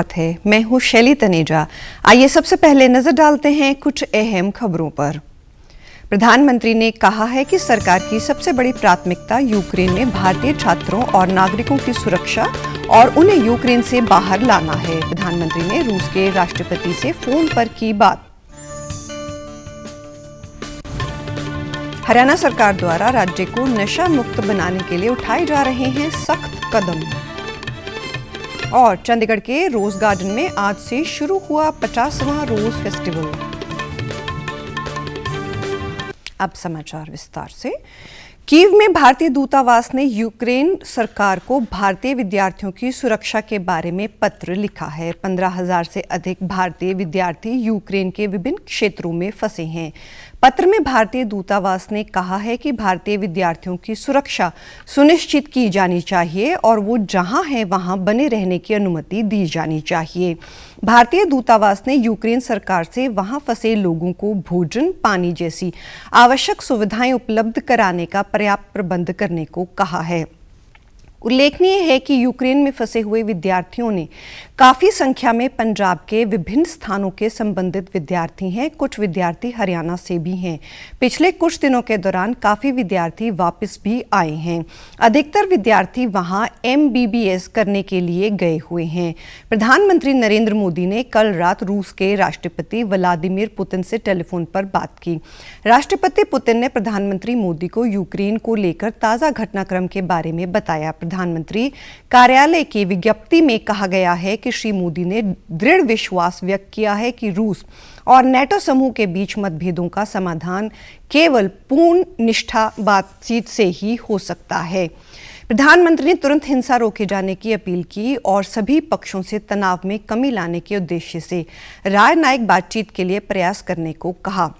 बात है। मैं हूँ शैली तनेजा। आइए सबसे पहले नज़र डालते हैं कुछ अहम खबरों पर। प्रधानमंत्री ने कहा है कि सरकार की सबसे बड़ी प्राथमिकता यूक्रेन में भारतीय छात्रों और नागरिकों की सुरक्षा और उन्हें यूक्रेन से बाहर लाना है। प्रधानमंत्री ने रूस के राष्ट्रपति से फ़ोन पर की बात। हरियाणा सरकार द्वारा राज्य को नशा मुक्त बनाने के लिए उठाए जा रहे हैं सख्त कदम। और चंडीगढ़ के रोज गार्डन में आज से शुरू हुआ पचासवां रोज फेस्टिवल। अब समाचार विस्तार से। कीव में भारतीय दूतावास ने यूक्रेन सरकार को भारतीय विद्यार्थियों की सुरक्षा के बारे में पत्र लिखा है। पंद्रह हज़ार से अधिक भारतीय विद्यार्थी यूक्रेन के विभिन्न क्षेत्रों में फंसे हैं। पत्र में भारतीय दूतावास ने कहा है कि भारतीय विद्यार्थियों की सुरक्षा सुनिश्चित की जानी चाहिए और वो जहाँ हैं, वहाँ बने रहने की अनुमति दी जानी चाहिए। भारतीय दूतावास ने यूक्रेन सरकार से वहाँ फंसे लोगों को भोजन, पानी जैसी आवश्यक सुविधाएँ उपलब्ध कराने का पर्याप्त प्रबंध करने को कहा है। उल्लेखनीय है कि यूक्रेन में फंसे हुए विद्यार्थियों ने काफ़ी संख्या में पंजाब के विभिन्न स्थानों के संबंधित विद्यार्थी हैं। कुछ विद्यार्थी हरियाणा से भी हैं। पिछले कुछ दिनों के दौरान काफ़ी विद्यार्थी वापस भी आए हैं। अधिकतर विद्यार्थी वहाँ एमबीबीएस करने के लिए गए हुए हैं। प्रधानमंत्री नरेंद्र मोदी ने कल रात रूस के राष्ट्रपति व्लादिमिर पुतिन से टेलीफोन पर बात की। राष्ट्रपति पुतिन ने प्रधानमंत्री मोदी को यूक्रेन को लेकर ताज़ा घटनाक्रम के बारे में बताया। प्रधानमंत्री कार्यालय की विज्ञप्ति में कहा गया है कि श्री मोदी ने दृढ़ विश्वास व्यक्त किया है कि रूस और नेटो समूह के बीच मतभेदों का समाधान केवल पूर्ण निष्ठा बातचीत से ही हो सकता है। प्रधानमंत्री ने तुरंत हिंसा रोके जाने की अपील की और सभी पक्षों से तनाव में कमी लाने के उद्देश्य से राजनयिक बातचीत के लिए प्रयास करने को कहा।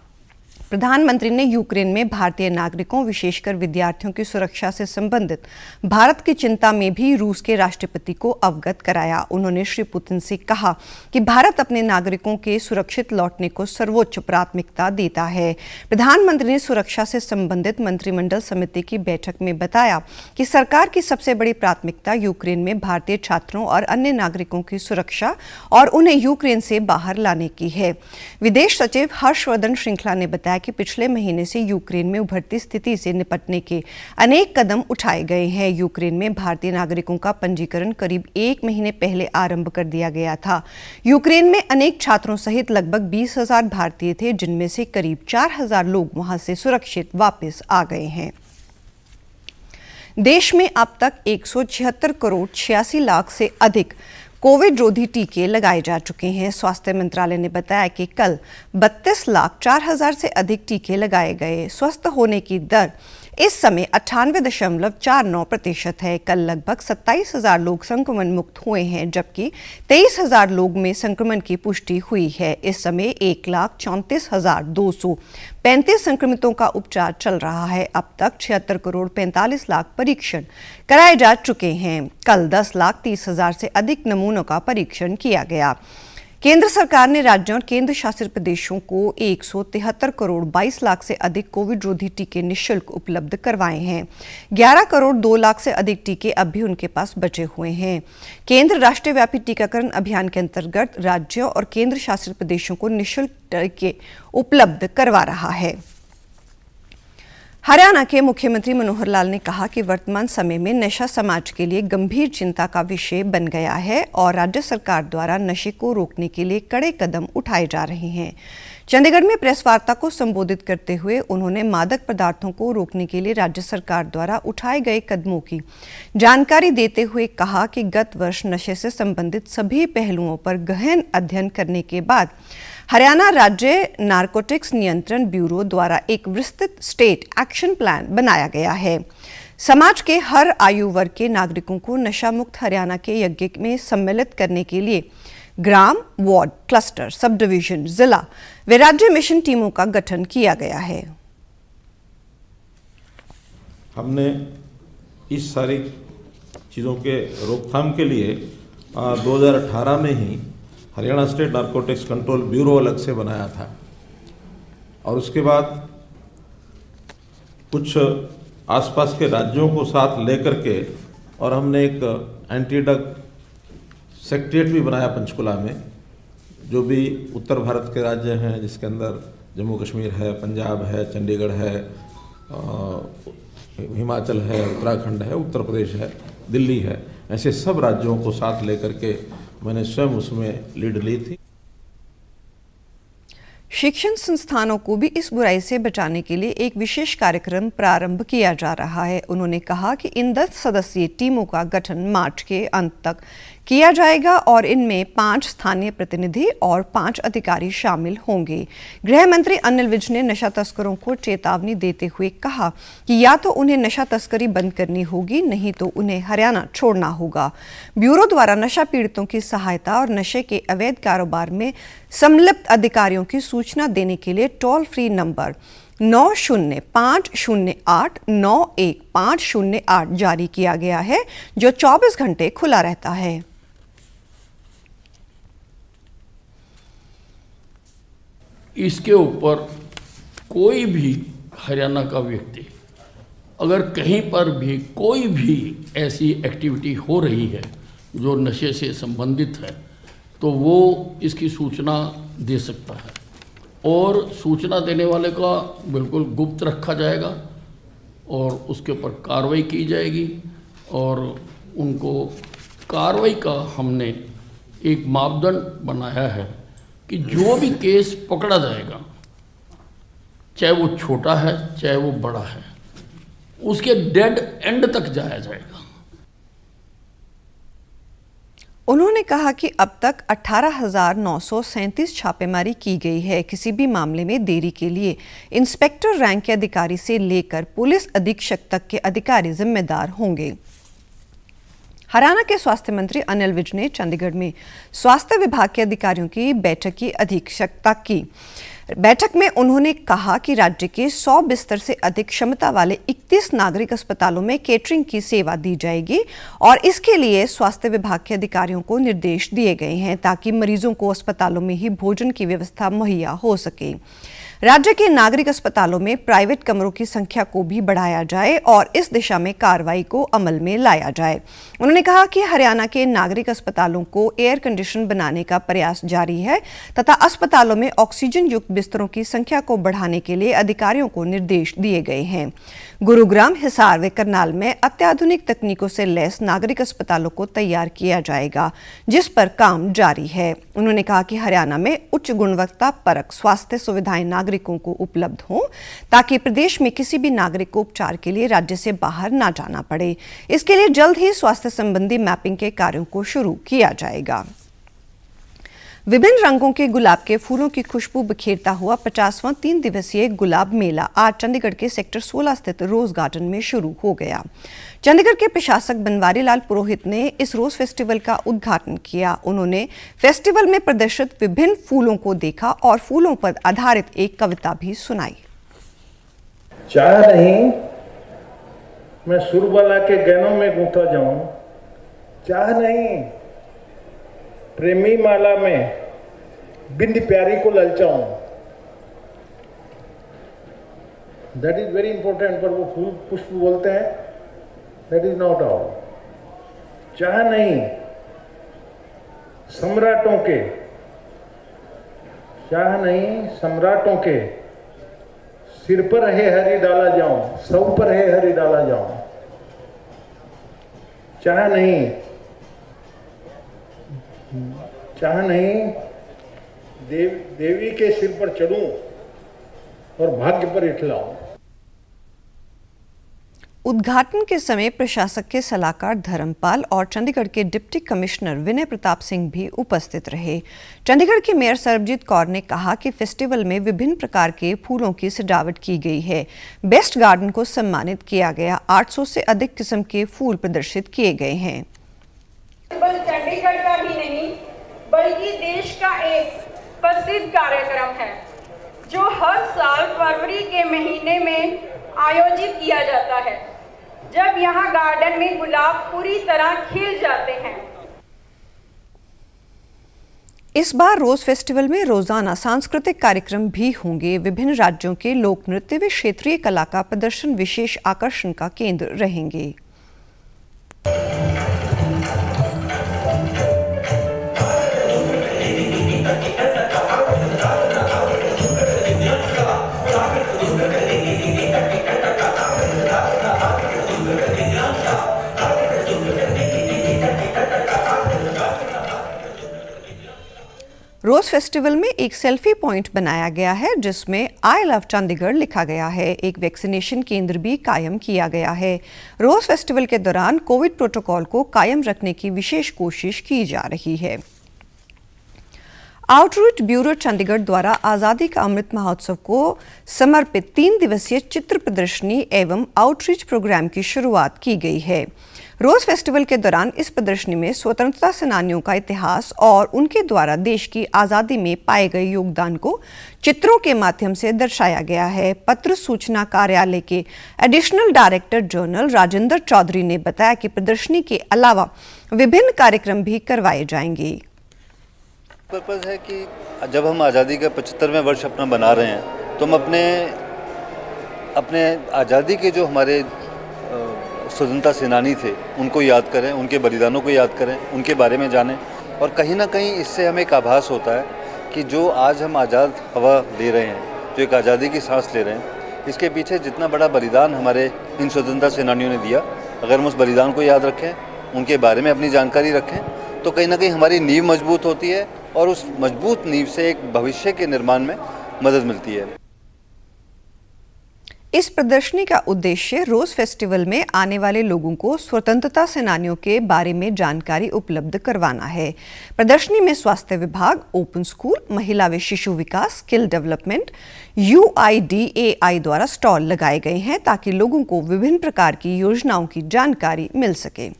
प्रधानमंत्री ने यूक्रेन में भारतीय नागरिकों, विशेषकर विद्यार्थियों की सुरक्षा से संबंधित भारत की चिंता में भी रूस के राष्ट्रपति को अवगत कराया। उन्होंने श्री पुतिन से कहा कि भारत अपने नागरिकों के सुरक्षित लौटने को सर्वोच्च प्राथमिकता देता है। प्रधानमंत्री ने सुरक्षा से संबंधित मंत्रिमंडल समिति की बैठक में बताया कि सरकार की सबसे बड़ी प्राथमिकता यूक्रेन में भारतीय छात्रों और अन्य नागरिकों की सुरक्षा और उन्हें यूक्रेन से बाहर लाने की है। विदेश सचिव हर्षवर्धन श्रृंखला ने बताया कि पिछले महीने से यूक्रेन में उभरती स्थिति से निपटने के अनेक कदम उठाए गए हैं। यूक्रेन में भारतीय नागरिकों का पंजीकरण करीब एक महीने पहले आरंभ कर दिया गया था। यूक्रेन में अनेक छात्रों सहित लगभग बीस भारतीय थे, जिनमें से करीब चार हज़ार लोग वहाँ से सुरक्षित वापस आ गए हैं। देश में अब तक एक सौ छिहत्तर करोड़ छियासी लाख से अधिक कोविड रोधी टीके लगाए जा चुके हैं। स्वास्थ्य मंत्रालय ने बताया कि कल 32 लाख चार हज़ार से अधिक टीके लगाए गए। स्वस्थ होने की दर इस समय अट्ठानवे दशमलव चार नौ प्रतिशत है। कल लगभग सत्ताईस हज़ार लोग संक्रमण मुक्त हुए हैं, जबकि तेईस हज़ार लोग में संक्रमण की पुष्टि हुई है। इस समय एक लाख चौंतीस हज़ार दो सौ पैंतीस संक्रमितों का उपचार चल रहा है। अब तक छिहत्तर करोड़ पैंतालीस लाख परीक्षण कराए जा चुके हैं। कल दस लाख तीस हज़ार से अधिक नमूनों का परीक्षण किया गया। केंद्र सरकार ने राज्यों और केंद्र शासित प्रदेशों को एक सौ तिहत्तर करोड़ 22 लाख से अधिक कोविड रोधी टीके निशुल्क उपलब्ध करवाए हैं। 11 करोड़ 2 लाख से अधिक टीके अब भी उनके पास बचे हुए हैं। केंद्र राष्ट्रीय व्यापी टीकाकरण अभियान के अंतर्गत राज्यों और केंद्र शासित प्रदेशों को निशुल्क टीके उपलब्ध करवा रहा है। हरियाणा के मुख्यमंत्री मनोहर लाल ने कहा कि वर्तमान समय में नशा समाज के लिए गंभीर चिंता का विषय बन गया है और राज्य सरकार द्वारा नशे को रोकने के लिए कड़े कदम उठाए जा रहे हैं। चंडीगढ़ में प्रेस वार्ता को संबोधित करते हुए उन्होंने मादक पदार्थों को रोकने के लिए राज्य सरकार द्वारा उठाए गए कदमों की जानकारी देते हुए कहा कि गत वर्ष नशे से संबंधित सभी पहलुओं पर गहन अध्ययन करने के बाद हरियाणा राज्य नारकोटिक्स नियंत्रण ब्यूरो द्वारा एक विस्तृत स्टेट एक्शन प्लान बनाया गया है। समाज के हर आयु वर्ग के नागरिकों को नशा मुक्त हरियाणा के यज्ञ में सम्मिलित करने के लिए ग्राम वार्ड क्लस्टर सब डिवीज़न जिला व राज्य मिशन टीमों का गठन किया गया है। हमने इस सारी चीज़ों के रोकथाम के लिए आ, 2018 में ही Haryana state narcotics control bureau अलग से बनाया था। और उसके बाद कुछ आसपास के राज्यों को साथ लेकर के और हमने एक एंटी ड्रग सेक्रेटरीट भी बनाया पंचकुला में, जो भी उत्तर भारत के राज्य हैं, जिसके अंदर जम्मू कश्मीर है, पंजाब है, चंडीगढ़ है हिमाचल है, उत्तराखंड है, उत्तर प्रदेश है, दिल्ली है, ऐसे सब राज्यों को साथ लेकर के मैंने स्वयं उसमें लीड ली थी। शिक्षण संस्थानों को भी इस बुराई से बचाने के लिए एक विशेष कार्यक्रम प्रारंभ किया जा रहा है। उन्होंने कहा कि इन दस सदस्यीय टीमों का गठन मार्च के अंत तक किया जाएगा और इनमें पाँच स्थानीय प्रतिनिधि और पाँच अधिकारी शामिल होंगे। गृह मंत्री अनिल विज ने नशा तस्करों को चेतावनी देते हुए कहा कि या तो उन्हें नशा तस्करी बंद करनी होगी, नहीं तो उन्हें हरियाणा छोड़ना होगा। ब्यूरो द्वारा नशा पीड़ितों की सहायता और नशे के अवैध कारोबार में संलिप्त अधिकारियों की सूचना देने के लिए टोल फ्री नंबर नौ शून्य पाँच शून्य आठ नौ एक पाँच शून्य आठ जारी किया गया है, जो 24 घंटे खुला रहता है। इसके ऊपर कोई भी हरियाणा का व्यक्ति, अगर कहीं पर भी कोई भी ऐसी एक्टिविटी हो रही है जो नशे से संबंधित है तो वो इसकी सूचना दे सकता है। और सूचना देने वाले का बिल्कुल गुप्त रखा जाएगा और उसके ऊपर कार्रवाई की जाएगी और उनको कार्रवाई का हमने एक मापदंड बनाया है। कि जो भी केस पकड़ा जाएगा, चाहे वो छोटा है, चाहे वो बड़ा है, उसके डेड एंड तक जाया जाएगा। उन्होंने कहा कि अब तक अठारह छापेमारी की गई है किसी भी मामले में देरी के लिए। इंस्पेक्टर रैंक के अधिकारी से लेकर पुलिस अधीक्षक तक के अधिकारी जिम्मेदार होंगे। हरियाणा के स्वास्थ्य मंत्री अनिल विज ने चंडीगढ़ में स्वास्थ्य विभाग के अधिकारियों की बैठक की अधीक्षकता की। बैठक में उन्होंने कहा कि राज्य के 100 बिस्तर से अधिक क्षमता वाले 31 नागरिक अस्पतालों में केटरिंग की सेवा दी जाएगी और इसके लिए स्वास्थ्य विभाग के अधिकारियों को निर्देश दिए गए हैं ताकि मरीजों को अस्पतालों में ही भोजन की व्यवस्था मुहैया हो सके। राज्य के नागरिक अस्पतालों में प्राइवेट कमरों की संख्या को भी बढ़ाया जाए और इस दिशा में कार्रवाई को अमल में लाया जाए। उन्होंने कहा कि हरियाणा के नागरिक अस्पतालों को एयर कंडीशन बनाने का प्रयास जारी है तथा अस्पतालों में ऑक्सीजन युक्त बिस्तरों की संख्या को बढ़ाने के लिए अधिकारियों को निर्देश दिए गए हैं। गुरुग्राम हिसार व करनाल में अत्याधुनिक तकनीकों से लैस नागरिक अस्पतालों को तैयार किया जाएगा, जिस पर काम जारी है। उन्होंने कहा कि हरियाणा में उच्च गुणवत्ता परक स्वास्थ्य सुविधाएँ नागरिकों को उपलब्ध हों, ताकि प्रदेश में किसी भी नागरिक को उपचार के लिए राज्य से बाहर ना जाना पड़े। इसके लिए जल्द ही स्वास्थ्य संबंधी मैपिंग के कार्यों को शुरू किया जाएगा। विभिन्न रंगों के गुलाब के फूलों की खुशबू बिखेरता हुआ पचासवां तीन दिवसीय गुलाब मेला आज चंडीगढ़ के सेक्टर 16 स्थित रोज गार्डन में शुरू हो गया। चंडीगढ़ के प्रशासक बनवारी लाल पुरोहित ने इस रोज फेस्टिवल का उद्घाटन किया। उन्होंने फेस्टिवल में प्रदर्शित विभिन्न फूलों को देखा और फूलों पर आधारित एक कविता भी सुनाई। नहीं, मैं सुरबला के गहनों में गूंथा जाऊँ। चाह नहीं प्रेमी माला में बिंद प्यारी को ललचाऊं। दैट इज़ वेरी इंपॉर्टेंट पर वो फूल पुष्प बोलते हैं। दैट इज़ नॉट ऑल चाह नहीं सम्राटों के। चाह नहीं सम्राटों के। सिर पर है हरी डाला जाऊँ सब पर है हरी डाला जाऊँ। चाह नहीं चाह नहीं देव देवी के सिर पर चढ़ूं और भाग्य पर इठलाऊं उद्घाटन के समय प्रशासक के सलाहकार धर्मपाल और चंडीगढ़ के डिप्टी कमिश्नर विनय प्रताप सिंह भी उपस्थित रहे। चंडीगढ़ के मेयर सरबजीत कौर ने कहा कि फेस्टिवल में विभिन्न प्रकार के फूलों की सजावट की गई है। बेस्ट गार्डन को सम्मानित किया गया। 800 से अधिक किस्म के फूल प्रदर्शित किए गए हैं। चंडीगढ़ का भी नहीं बल्कि देश का एक प्रसिद्ध कार्यक्रम है, जो हर साल फरवरी के महीने में आयोजित किया जाता है। जब यहाँ गार्डन में गुलाब पूरी तरह खिल जाते हैं। इस बार रोज फेस्टिवल में रोज़ाना सांस्कृतिक कार्यक्रम भी होंगे। विभिन्न राज्यों के लोक नृत्य व क्षेत्रीय कला का प्रदर्शन विशेष आकर्षण का केंद्र रहेंगे। रोज फेस्टिवल में एक सेल्फी पॉइंट बनाया गया है, जिसमें आई लव चंडीगढ़ लिखा गया है। एक वैक्सीनेशन केंद्र भी कायम किया गया है। रोज फेस्टिवल के दौरान कोविड प्रोटोकॉल को कायम रखने की विशेष कोशिश की जा रही है। आउटरीच ब्यूरो चंडीगढ़ द्वारा आज़ादी का अमृत महोत्सव को समर्पित तीन दिवसीय चित्र प्रदर्शनी एवं आउटरीच प्रोग्राम की शुरुआत की गई है। रोज फेस्टिवल के दौरान इस प्रदर्शनी में स्वतंत्रता सेनानियों का इतिहास और उनके द्वारा देश की आज़ादी में पाए गए योगदान को चित्रों के माध्यम से दर्शाया गया है। पत्र सूचना कार्यालय के additional director general Rajendra Chaudhary ने बताया कि प्रदर्शनी के अलावा विभिन्न कार्यक्रम भी करवाए जाएँगे। पर्पज़ है कि जब हम आज़ादी का पचहत्तरवें वर्ष अपना बना रहे हैं तो हम अपने अपने आज़ादी के जो हमारे स्वतंत्रता सेनानी थे, उनको याद करें, उनके बलिदानों को याद करें, उनके बारे में जानें। और कहीं ना कहीं इससे हमें एक आभास होता है कि जो आज हम आज़ाद हवा ले रहे हैं, जो एक आज़ादी की सांस ले रहे हैं, इसके पीछे जितना बड़ा बलिदान हमारे इन स्वतंत्रता सेनानियों ने दिया, अगर हम उस बलिदान को याद रखें, उनके बारे में अपनी जानकारी रखें तो कहीं ना कहीं हमारी नींव मज़बूत होती है और उस मज़बूत नींव से एक भविष्य के निर्माण में मदद मिलती है। इस प्रदर्शनी का उद्देश्य रोज फेस्टिवल में आने वाले लोगों को स्वतंत्रता सेनानियों के बारे में जानकारी उपलब्ध करवाना है। प्रदर्शनी में स्वास्थ्य विभाग, ओपन स्कूल, महिला व शिशु विकास, स्किल डेवलपमेंट यूआईडीएआई द्वारा स्टॉल लगाए गए हैं ताकि लोगों को विभिन्न प्रकार की योजनाओं की जानकारी मिल सके।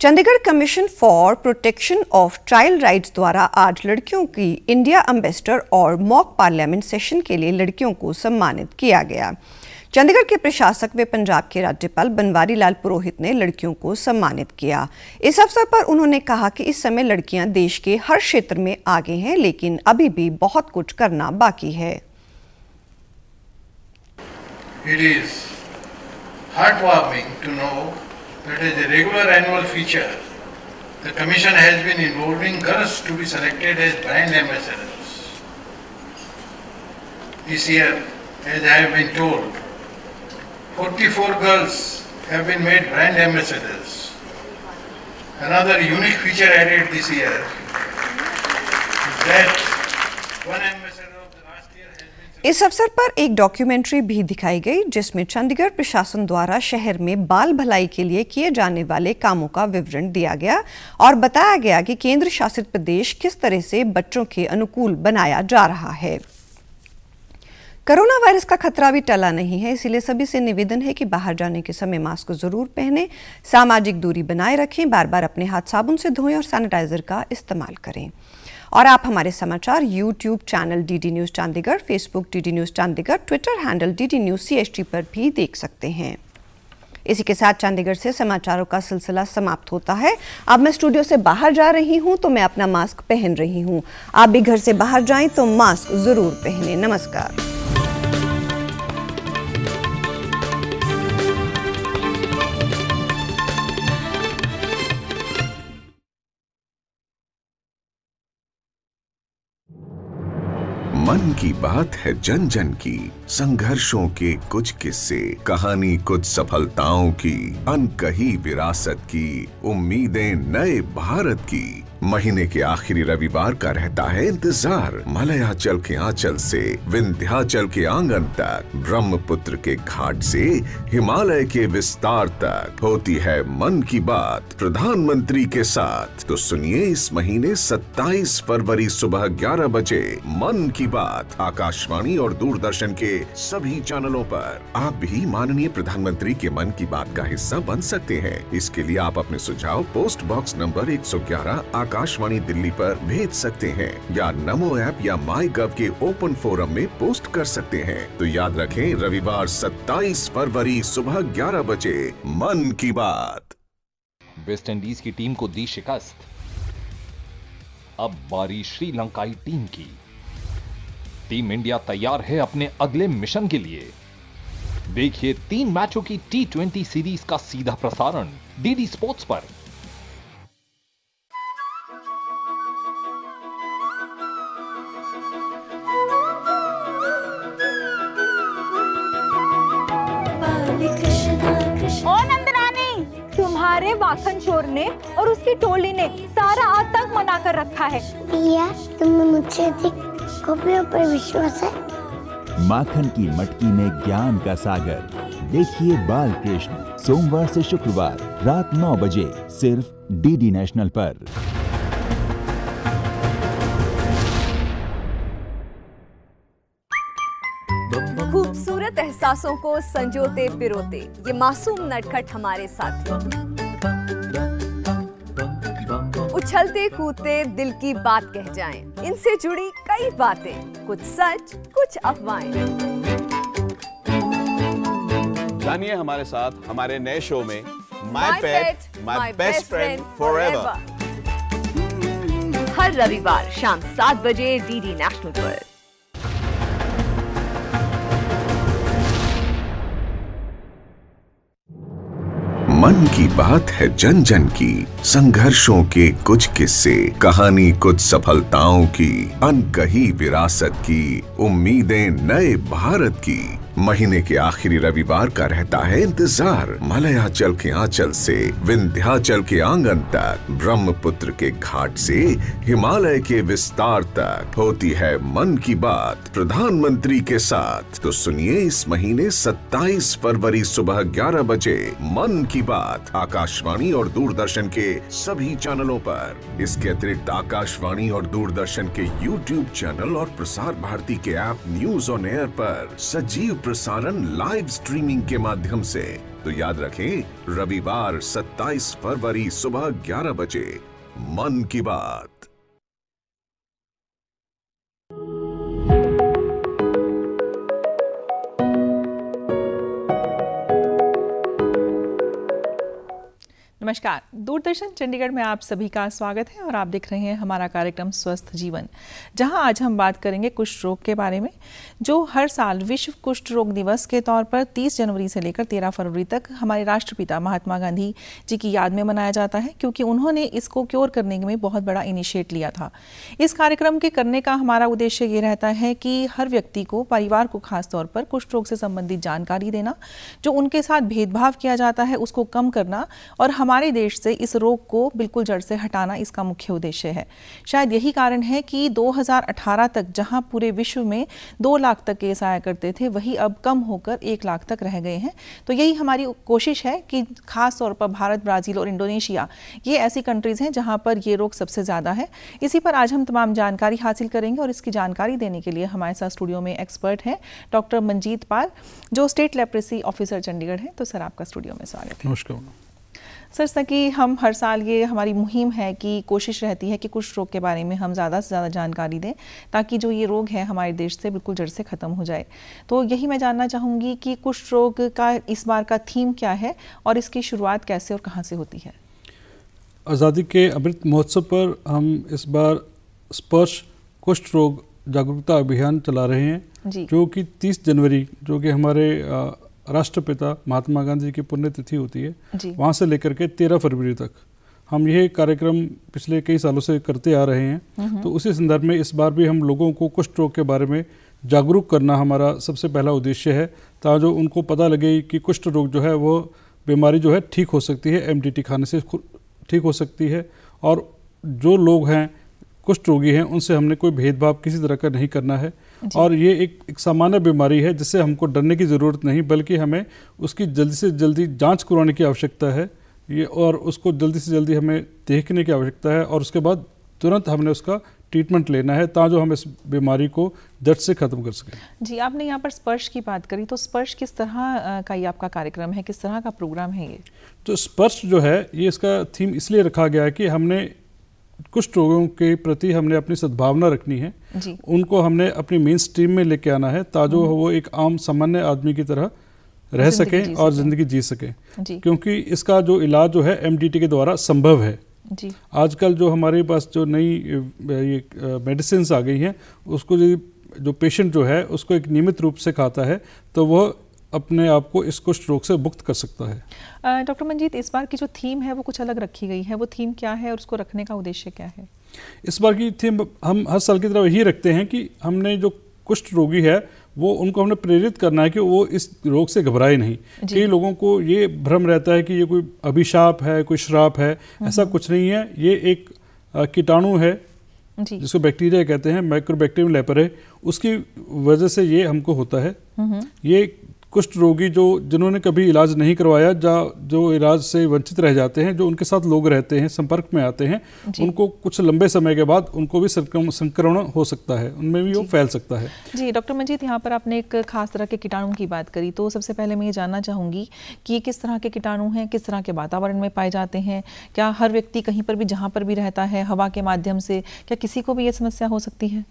Chandigarh commission for protection of child rights द्वारा आज लड़कियों की इंडिया एम्बेसडर और मॉक पार्लियामेंट सेशन के लिए लड़कियों को सम्मानित किया गया। चंडीगढ़ के प्रशासक व पंजाब के राज्यपाल बनवारी लाल पुरोहित ने लड़कियों को सम्मानित किया। इस अवसर पर उन्होंने कहा कि इस समय लड़कियाँ देश के हर क्षेत्र में आगे हैं, लेकिन अभी भी बहुत कुछ करना बाकी है। It is heartwarming to know that as a regular annual feature, the Commission has been involving girls to be selected as brand ambassadors. This year, as I have been told, 44 girls have been made brand ambassadors. Another unique feature added this year is that one ambassador इस अवसर पर एक documentary भी दिखाई गई, जिसमें चंडीगढ़ प्रशासन द्वारा शहर में बाल भलाई के लिए किए जाने वाले कामों का विवरण दिया गया और बताया गया कि केंद्र शासित प्रदेश किस तरह से बच्चों के अनुकूल बनाया जा रहा है। कोरोना वायरस का खतरा भी टला नहीं है, इसीलिए सभी से निवेदन है कि बाहर जाने के समय मास्क ज़रूर पहने, सामाजिक दूरी बनाए रखें बार बार अपने हाथ साबुन से धोएँ और सैनिटाइजर का इस्तेमाल करें। और आप हमारे समाचार YouTube channel DD news Chandigarh Facebook DD news Chandigarh Twitter handle D D news C पर भी देख सकते हैं। इसी के साथ चंडीगढ़ से समाचारों का सिलसिला समाप्त होता है। अब मैं स्टूडियो से बाहर जा रही हूँ तो मैं अपना मास्क पहन रही हूँ। आप भी घर से बाहर जाएँ तो मास्क ज़रूर पहने। नमस्कार। मन की बात है जन जन की, संघर्षों के कुछ किस्से, कहानी कुछ सफलताओं की, अनकही विरासत की, उम्मीदें नए भारत की। महीने के आखिरी रविवार का रहता है इंतज़ार। मलयाचल के आंचल से, विंध्याचल के आँगन तक, ब्रह्मपुत्र के घाट से, हिमालय के विस्तार तक होती है मन की बात प्रधानमंत्री के साथ। तो सुनिए इस महीने 27 फरवरी सुबह 11 बजे मन की बात आकाशवाणी और दूरदर्शन के सभी चैनलों पर। आप भी माननीय प्रधानमंत्री के मन की बात का हिस्सा बन सकते हैं। इसके लिए आप अपने सुझाव post box number 111 Akashvani Delhi पर भेज सकते हैं या नमो ऐप या माई गव के ओपन फोरम में पोस्ट कर सकते हैं। तो याद रखें, रविवार 27 फरवरी सुबह 11 बजे, मन की बात। वेस्ट इंडीज की टीम को दी शिकस्त। अब बारी श्रीलंकाई टीम की। टीम इंडिया तैयार है अपने अगले मिशन के लिए। देखिए तीन मैचों की टी ट्वेंटी सीरीज़ का सीधा प्रसारण डीडी स्पोर्ट्स पर। रखा है। भैया तुम्हें मुझसे अधिक कॉपियों पर विश्वास है? माखन की मटकी में ज्ञान का सागर। देखिए बाल कृष्ण सोमवार से शुक्रवार रात 9 बजे सिर्फ़ डीडी नेशनल पर। खूबसूरत एहसासों को संजोते पिरोते ये मासूम नटखट हमारे साथ उछलते कूदते दिल की बात कह जाएँ। इनसे जुड़ी कई बातें कुछ सच कुछ अफवाहें। जानिए हमारे साथ हमारे नए शो में my pet my best friend forever हर रविवार शाम सात बजे डीडी नेशनल पर। मन की बात है जन जन की, संघर्षों के कुछ किस्से, कहानी कुछ सफलताओं की, अनकही विरासत की, उम्मीदें नए भारत की। महीने के आखिरी रविवार का रहता है इंतज़ार। मलयाचल के आंचल से, विंध्याचल के आँगन तक, ब्रह्मपुत्र के घाट से, हिमालय के विस्तार तक। होती है मन की बात, प्रधानमंत्री के साथ। तो सुनिए इस महीने 27 फरवरी सुबह 11 बजे, मन की बात, आकाशवाणी और दूरदर्शन के सभी चैनलों पर। इसके अतिरिक्त आकाशवाणी और दूरदर्शन के यूट्यूब चैनल और प्रसार भारती के ऐप, न्यूज़ ऑन एयर पर। सजीव प्रसारण लाइव स्ट्रीमिंग के माध्यम से। तो याद रखें, रविवार 27 फरवरी सुबह 11 बजे, मन की बात। नमस्कार। दूरदर्शन चंडीगढ़ में आप सभी का स्वागत है और आप देख रहे हैं हमारा कार्यक्रम स्वस्थ जीवन, जहाँ आज हम बात करेंगे कुष्ठ रोग के बारे में, जो हर साल विश्व कुष्ठ रोग दिवस के तौर पर 30 जनवरी से लेकर 13 फरवरी तक हमारे राष्ट्रपिता महात्मा गांधी जी की याद में मनाया जाता है, क्योंकि उन्होंने इसको क्योर करने में बहुत बड़ा इनिशिएट लिया था। इस कार्यक्रम के करने का हमारा उद्देश्य ये रहता है कि हर व्यक्ति को, परिवार को खासतौर पर कुष्ठ रोग से संबंधित जानकारी देना, जो उनके साथ भेदभाव किया जाता है, उसको कम करना और हमारे देश से इस रोग को बिल्कुल जड़ से हटाना इसका मुख्य उद्देश्य है। शायद यही कारण है कि 2018 तक जहाँ पूरे विश्व में दो लाख तक केस आया करते थे, वही अब कम होकर एक लाख तक रह गए हैं। तो यही हमारी कोशिश है कि खास तौर पर भारत, ब्राज़ील और इंडोनेशिया, ये ऐसी कंट्रीज़ हैं जहाँ पर ये रोग सबसे ज़्यादा है। इसी पर आज हम तमाम जानकारी हासिल करेंगे और इसकी जानकारी देने के लिए हमारे साथ स्टूडियो में एक्सपर्ट हैं डॉक्टर मंजीत पाल, जो स्टेट लेप्रेसी ऑफिसर चंडीगढ़ हैं। तो सर, आपका स्टूडियो में स्वागत नमस्कार। सर सकी हम हर साल ये हमारी मुहिम है कि कोशिश रहती है कि कुछ रोग के बारे में हम ज़्यादा से ज़्यादा जानकारी दें ताकि जो ये रोग है हमारे देश से बिल्कुल जड़ से ख़त्म हो जाए तो यही मैं जानना चाहूँगी कि कुछ रोग का इस बार का थीम क्या है और इसकी शुरुआत कैसे और कहाँ से होती है आज़ादी के अमृत महोत्सव पर हम इस बार स्पर्श कुष्ठ रोग जागरूकता अभियान चला रहे हैं जी। जो कि 30 जनवरी जो कि हमारे राष्ट्रपिता महात्मा गांधी की पुण्यतिथि होती है वहाँ से लेकर के 13 फरवरी तक। हम यह कार्यक्रम पिछले कई सालों से करते आ रहे हैं। तो उसी संदर्भ में इस बार भी हम लोगों को कुष्ठ रोग के बारे में जागरूक करना हमारा सबसे पहला उद्देश्य है ताकि उनको पता लगे कि कुष्ठ रोग जो है वो बीमारी जो है ठीक हो सकती है एमडीटी खाने से ठीक हो सकती है। और जो लोग हैं कुष्ठ रोगी हैं उनसे हमने कोई भेदभाव किसी तरह का नहीं करना है। और ये एक, एक सामान्य बीमारी है जिससे हमको डरने की ज़रूरत नहीं बल्कि हमें उसकी जल्दी से जल्दी जाँच करवाने की आवश्यकता है। ये और उसको जल्दी से जल्दी हमें देखने की आवश्यकता है और उसके बाद तुरंत हमने उसका ट्रीटमेंट लेना है ताकि हम इस बीमारी को जड़ से ख़त्म कर सकें। जी आपने यहाँ पर स्पर्श की बात करी तो स्पर्श किस तरह का ये आपका कार्यक्रम है? किस तरह का प्रोग्राम है ये? तो स्पर्श जो है ये इसका थीम इसलिए रखा गया है कि हमने कुछ लोगों के प्रति हमने अपनी सद्भावना रखनी है। उनको हमने अपनी मेन स्ट्रीम में लेके आना है ताजो वो एक आम सामान्य आदमी की तरह रह सके और ज़िंदगी जी सकें। क्योंकि इसका जो इलाज जो है एमडीटी के द्वारा संभव है। जी। आजकल जो हमारे पास जो नई ये मेडिसिन आ गई हैं उसको जो जो पेशेंट जो है उसको एक नियमित रूप से खाता है तो वह अपने आप को इस कुष्ठ रोग से मुक्त कर सकता है? डॉक्टर मंजीत इस बार की जो थीम है वो कुछ अलग रखी गई है। वो थीम क्या है और उसको रखने का उद्देश्य क्या है? इस बार की थीम हम हर साल की तरह यही रखते हैं कि हमने जो कुष्ठ रोगी है वो उनको हमने प्रेरित करना है कि वो इस रोग से घबराए नहीं। कई लोगों को ये भ्रम रहता है कि ये कोई अभिशाप है कोई श्राप है ऐसा कुछ नहीं है। ये एक कीटाणु है जिसको बैक्टीरिया कहते हैं माइक्रोबैक्टीरियम लेपर है उसकी वजह से ये हमको होता है। ये कुष्ठ रोगी जो जिन्होंने कभी इलाज नहीं करवाया जा जो इलाज से वंचित रह जाते हैं जो उनके साथ लोग रहते हैं संपर्क में आते हैं उनको कुछ लंबे समय के बाद उनको भी संक्रमण हो सकता है। उनमें भी वो फैल सकता है। जी डॉक्टर मंजीत यहाँ पर आपने एक खास तरह के कीटाणु की बात करी तो सबसे पहले मैं ये जानना चाहूँगी कि किस तरह के कीटाणु हैं किस तरह के वातावरण में पाए जाते हैं? क्या हर व्यक्ति कहीं पर भी जहाँ पर भी रहता है हवा के माध्यम से क्या किसी को भी ये समस्या हो सकती है?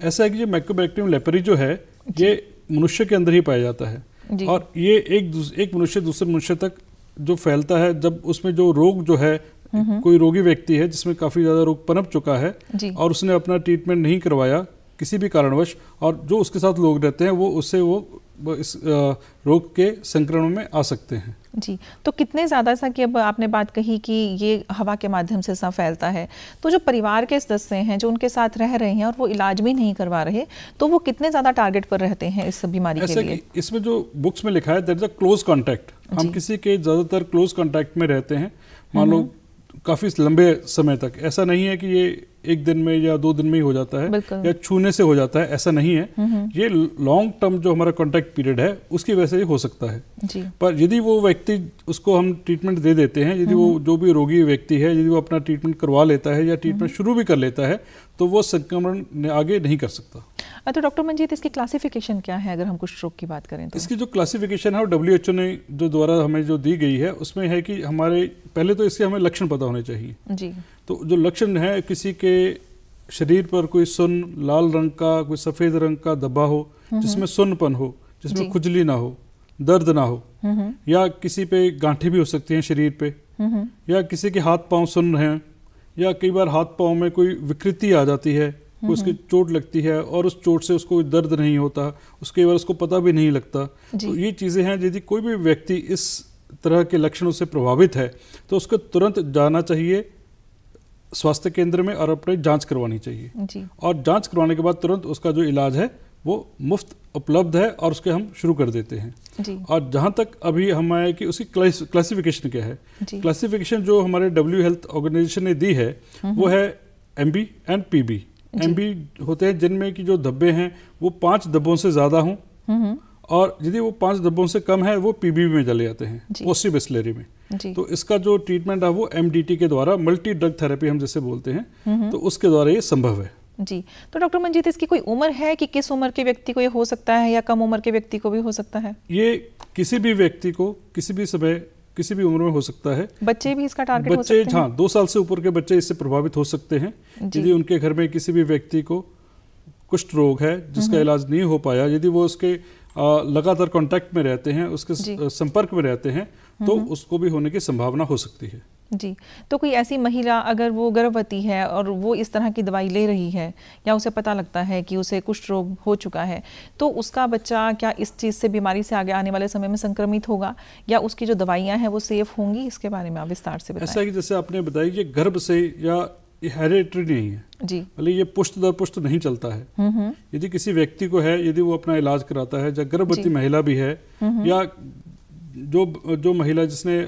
ऐसा है कि ये माइक्रोबैक्टीरियम लेपरी जो है ये मनुष्य के अंदर ही पाया जाता है। और ये एक एक मनुष्य दूसरे मनुष्य तक जो फैलता है जब उसमें जो रोग जो है कोई रोगी व्यक्ति है जिसमें काफ़ी ज़्यादा रोग पनप चुका है और उसने अपना ट्रीटमेंट नहीं करवाया किसी भी कारणवश और जो उसके साथ लोग रहते हैं वो उससे वो इस रोग के संक्रमण में आ सकते हैं। जी तो कितने ज़्यादा सा कि अब आपने बात कही कि ये हवा के माध्यम से सा फैलता है? तो जो परिवार के सदस्य हैं जो उनके साथ रह रहे हैं और वो इलाज भी नहीं करवा रहे तो वो कितने ज़्यादा टारगेट पर रहते हैं इस बीमारी के लिए? इसमें जो बुक्स में लिखा है that is a close contact हम किसी के ज़्यादातर क्लोज कॉन्टैक्ट में रहते हैं। मान लो काफ़ी लंबे समय तक। ऐसा नहीं है कि ये एक दिन में या दो दिन में ही हो जाता है या छूने से हो जाता है ऐसा नहीं है। ये लॉन्ग टर्म जो हमारा कॉन्टैक्ट पीरियड है उसकी वजह से हो सकता है। जी। पर यदि वो व्यक्ति उसको हम ट्रीटमेंट दे देते हैं यदि वो जो भी रोगी व्यक्ति है यदि वो अपना ट्रीटमेंट करवा लेता है या ट्रीटमेंट शुरू भी कर लेता है तो वो संक्रमण आगे नहीं कर सकता। तो डॉक्टर मंजीत इसकी क्लासिफिकेशन क्या है? अगर हम कुछ रोग की बात करें तो। इसकी जो क्लासिफिकेशन है वो डब्ल्यू एच ओ ने जो द्वारा हमें जो दी गई है उसमें है कि हमारे पहले तो इसके हमें लक्षण पता होने चाहिए। जी। तो जो लक्षण है किसी के शरीर पर कोई सुन लाल रंग का कोई सफ़ेद रंग का धब्बा हो जिसमें सुनपन हो जिसमें खुजली ना हो दर्द ना हो या किसी पे गांठें भी हो सकती हैं शरीर पे या किसी के हाथ पाँव सुन रहे हैं या कई बार हाथ पाँव में कोई विकृति आ जाती है कोई उसकी चोट लगती है और उस चोट से उसको दर्द नहीं होता उसके बार उसको पता भी नहीं लगता। तो ये चीज़ें हैं यदि कोई भी व्यक्ति इस तरह के लक्षणों से प्रभावित है तो उसको तुरंत जाना चाहिए स्वास्थ्य केंद्र में और अपनी जाँच करवानी चाहिए। जी। और जाँच करवाने के बाद तुरंत उसका जो इलाज है वो मुफ़्त उपलब्ध है और उसके हम शुरू कर देते हैं। जी। और जहाँ तक अभी हम आए कि उसकी क्लासिफिकेशन क्या है? क्लासिफिकेशन जो हमारे डब्ल्यू हेल्थ ऑर्गेनाइजेशन ने दी है वो है M B and P B M B होते हैं जिनमें की जो धब्बे हैं वो पाँच धब्बों से ज़्यादा हों। और यदि वो पाँच डब्बों से कम है वो पीबी में चले जाते हैं पोस्टिव बिस्लेरी में। तो इसका जो ट्रीटमेंट है वो एमडीटी के द्वारा मल्टी ड्रग थेरेपी हम जैसे बोलते हैं तो उसके द्वारा ये संभव है। जी। तो डॉक्टर मंजीत इसकी कोई उम्र है कि किस उम्र के व्यक्ति को ये हो सकता है या कम उम्र के व्यक्ति को भी हो सकता है? ये किसी भी व्यक्ति को किसी भी समय किसी भी उम्र में हो सकता है। बच्चे भी इसका टारगेट बच्चे हो सकते हैं? हाँ दो साल से ऊपर के बच्चे इससे प्रभावित हो सकते हैं। यदि उनके घर में किसी भी व्यक्ति को कुष्ठ रोग है जिसका इलाज नहीं हो पाया यदि वो उसके लगातार कांटेक्ट में रहते हैं उसके संपर्क में रहते हैं तो उसको भी होने की संभावना हो सकती है। जी तो कोई ऐसी महिला अगर वो गर्भवती है और वो इस तरह की दवाई ले रही है या उसे पता लगता है कि उसे कुष्ठ रोग हो चुका है तो उसका बच्चा क्या इस चीज़ से बीमारी से आगे आने वाले समय में संक्रमित होगा या उसकी जो दवाइयाँ हैं वो सेफ़ होंगी? इसके बारे में आप विस्तार से बताएँ। ऐसा कि जैसे आपने बताया कि गर्भ से या हेरिटरी नहीं है। जी। मतलब ये पुष्ट दर पुष्ट नहीं चलता है। हम्म, हम्म। यदि किसी व्यक्ति को है यदि वो अपना इलाज कराता है या गर्भवती महिला भी है हम्म, या जो जो महिला जिसने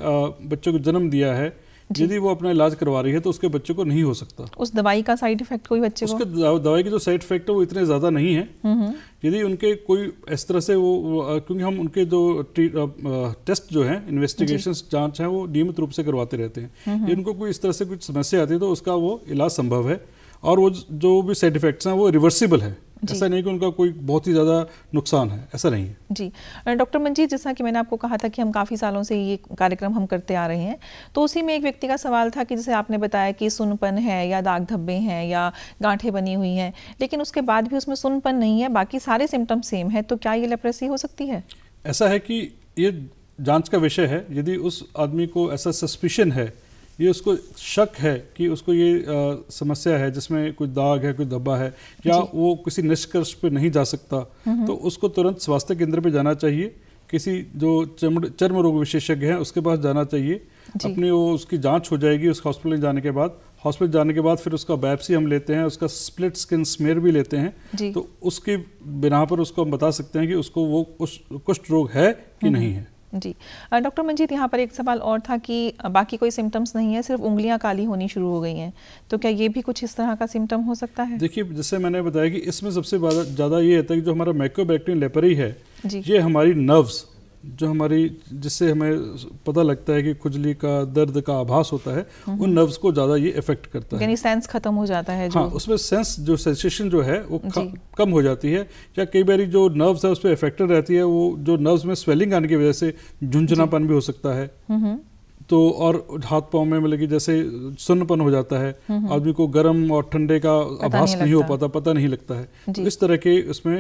बच्चे को जन्म दिया है यदि वो अपना इलाज करवा रही है तो उसके बच्चे को नहीं हो सकता। उस दवाई का साइड इफ़ेक्ट कोई बच्चे उसके को दवाई के जो साइड इफ़ेक्ट है वो इतने ज़्यादा नहीं है। यदि उनके कोई इस तरह से वो क्योंकि हम उनके जो टेस्ट जो है इन्वेस्टिगेशन जाँच है वो नियमित रूप से करवाते रहते हैं। यदि उनको कोई इस तरह से कुछ समस्या आती है तो उसका वो इलाज संभव है। और वो जो भी साइड इफेक्ट्स हैं वो रिवर्सिबल है। ऐसा नहीं कि उनका कोई बहुत ही ज़्यादा नुकसान है ऐसा नहीं है। जी। डॉक्टर मंजीत जैसा कि मैंने आपको कहा था कि हम काफ़ी सालों से ये कार्यक्रम हम करते आ रहे हैं तो उसी में एक व्यक्ति का सवाल था कि जैसे आपने बताया कि सुनपन है या दाग धब्बे हैं या गांठें बनी हुई हैं लेकिन उसके बाद भी उसमें सुनपन नहीं है बाकी सारे सिम्टम सेम है तो क्या ये लेप्रेसी हो सकती है? ऐसा है कि ये जाँच का विषय है यदि उस आदमी को ऐसा सस्पिशन है ये उसको शक है कि उसको ये आ, समस्या है जिसमें कोई दाग है कोई धब्बा है या वो किसी निष्कर्ष पे नहीं जा सकता। तो उसको तुरंत स्वास्थ्य केंद्र पे जाना चाहिए। किसी जो चर्म चर्म रोग विशेषज्ञ हैं उसके पास जाना चाहिए। अपनी वो उसकी जाँच हो जाएगी उस हॉस्पिटल में जाने के बाद। हॉस्पिटल जाने के बाद फिर उसका बायोप्सी हम लेते हैं उसका स्प्लिट स्किन स्मेयर भी लेते हैं। तो उसके बिना पर उसको हम बता सकते हैं कि उसको वो कुष्ठ रोग है कि नहीं है। जी। डॉक्टर मंजीत यहाँ पर एक सवाल और था कि बाकी कोई सिम्टम्स नहीं है सिर्फ़ उंगलियाँ काली होनी शुरू हो गई हैं। तो क्या ये भी कुछ इस तरह का सिम्टम हो सकता है? देखिए जैसे मैंने बताया कि इसमें सबसे ज़्यादा ये है कि जो हमारा मैक्रोबैक्टीरियम लेपरी है ये हमारी नर्व्स जो हमारी जिससे हमें पता लगता है कि खुजली का दर्द का आभास होता है। उन नर्व्स को ज़्यादा ये इफ़ेक्ट करता है यानी सेंस खत्म हो जाता है जो हाँ उसमें सेंस जो सेंसेशन जो है वो कम हो जाती है या कई बार जो नर्व्स है उस पर इफेक्टेड रहती है वो जो नर्व्स में स्वेलिंग आने की वजह से झुंझुनापन भी हो सकता है। तो और हाथ पाँव में मतलब कि जैसे सुन्नपन हो जाता है हम्म, आदमी को गर्म और ठंडे का आभास नहीं, नहीं हो पाता पता नहीं लगता है। तो इस तरह के उसमें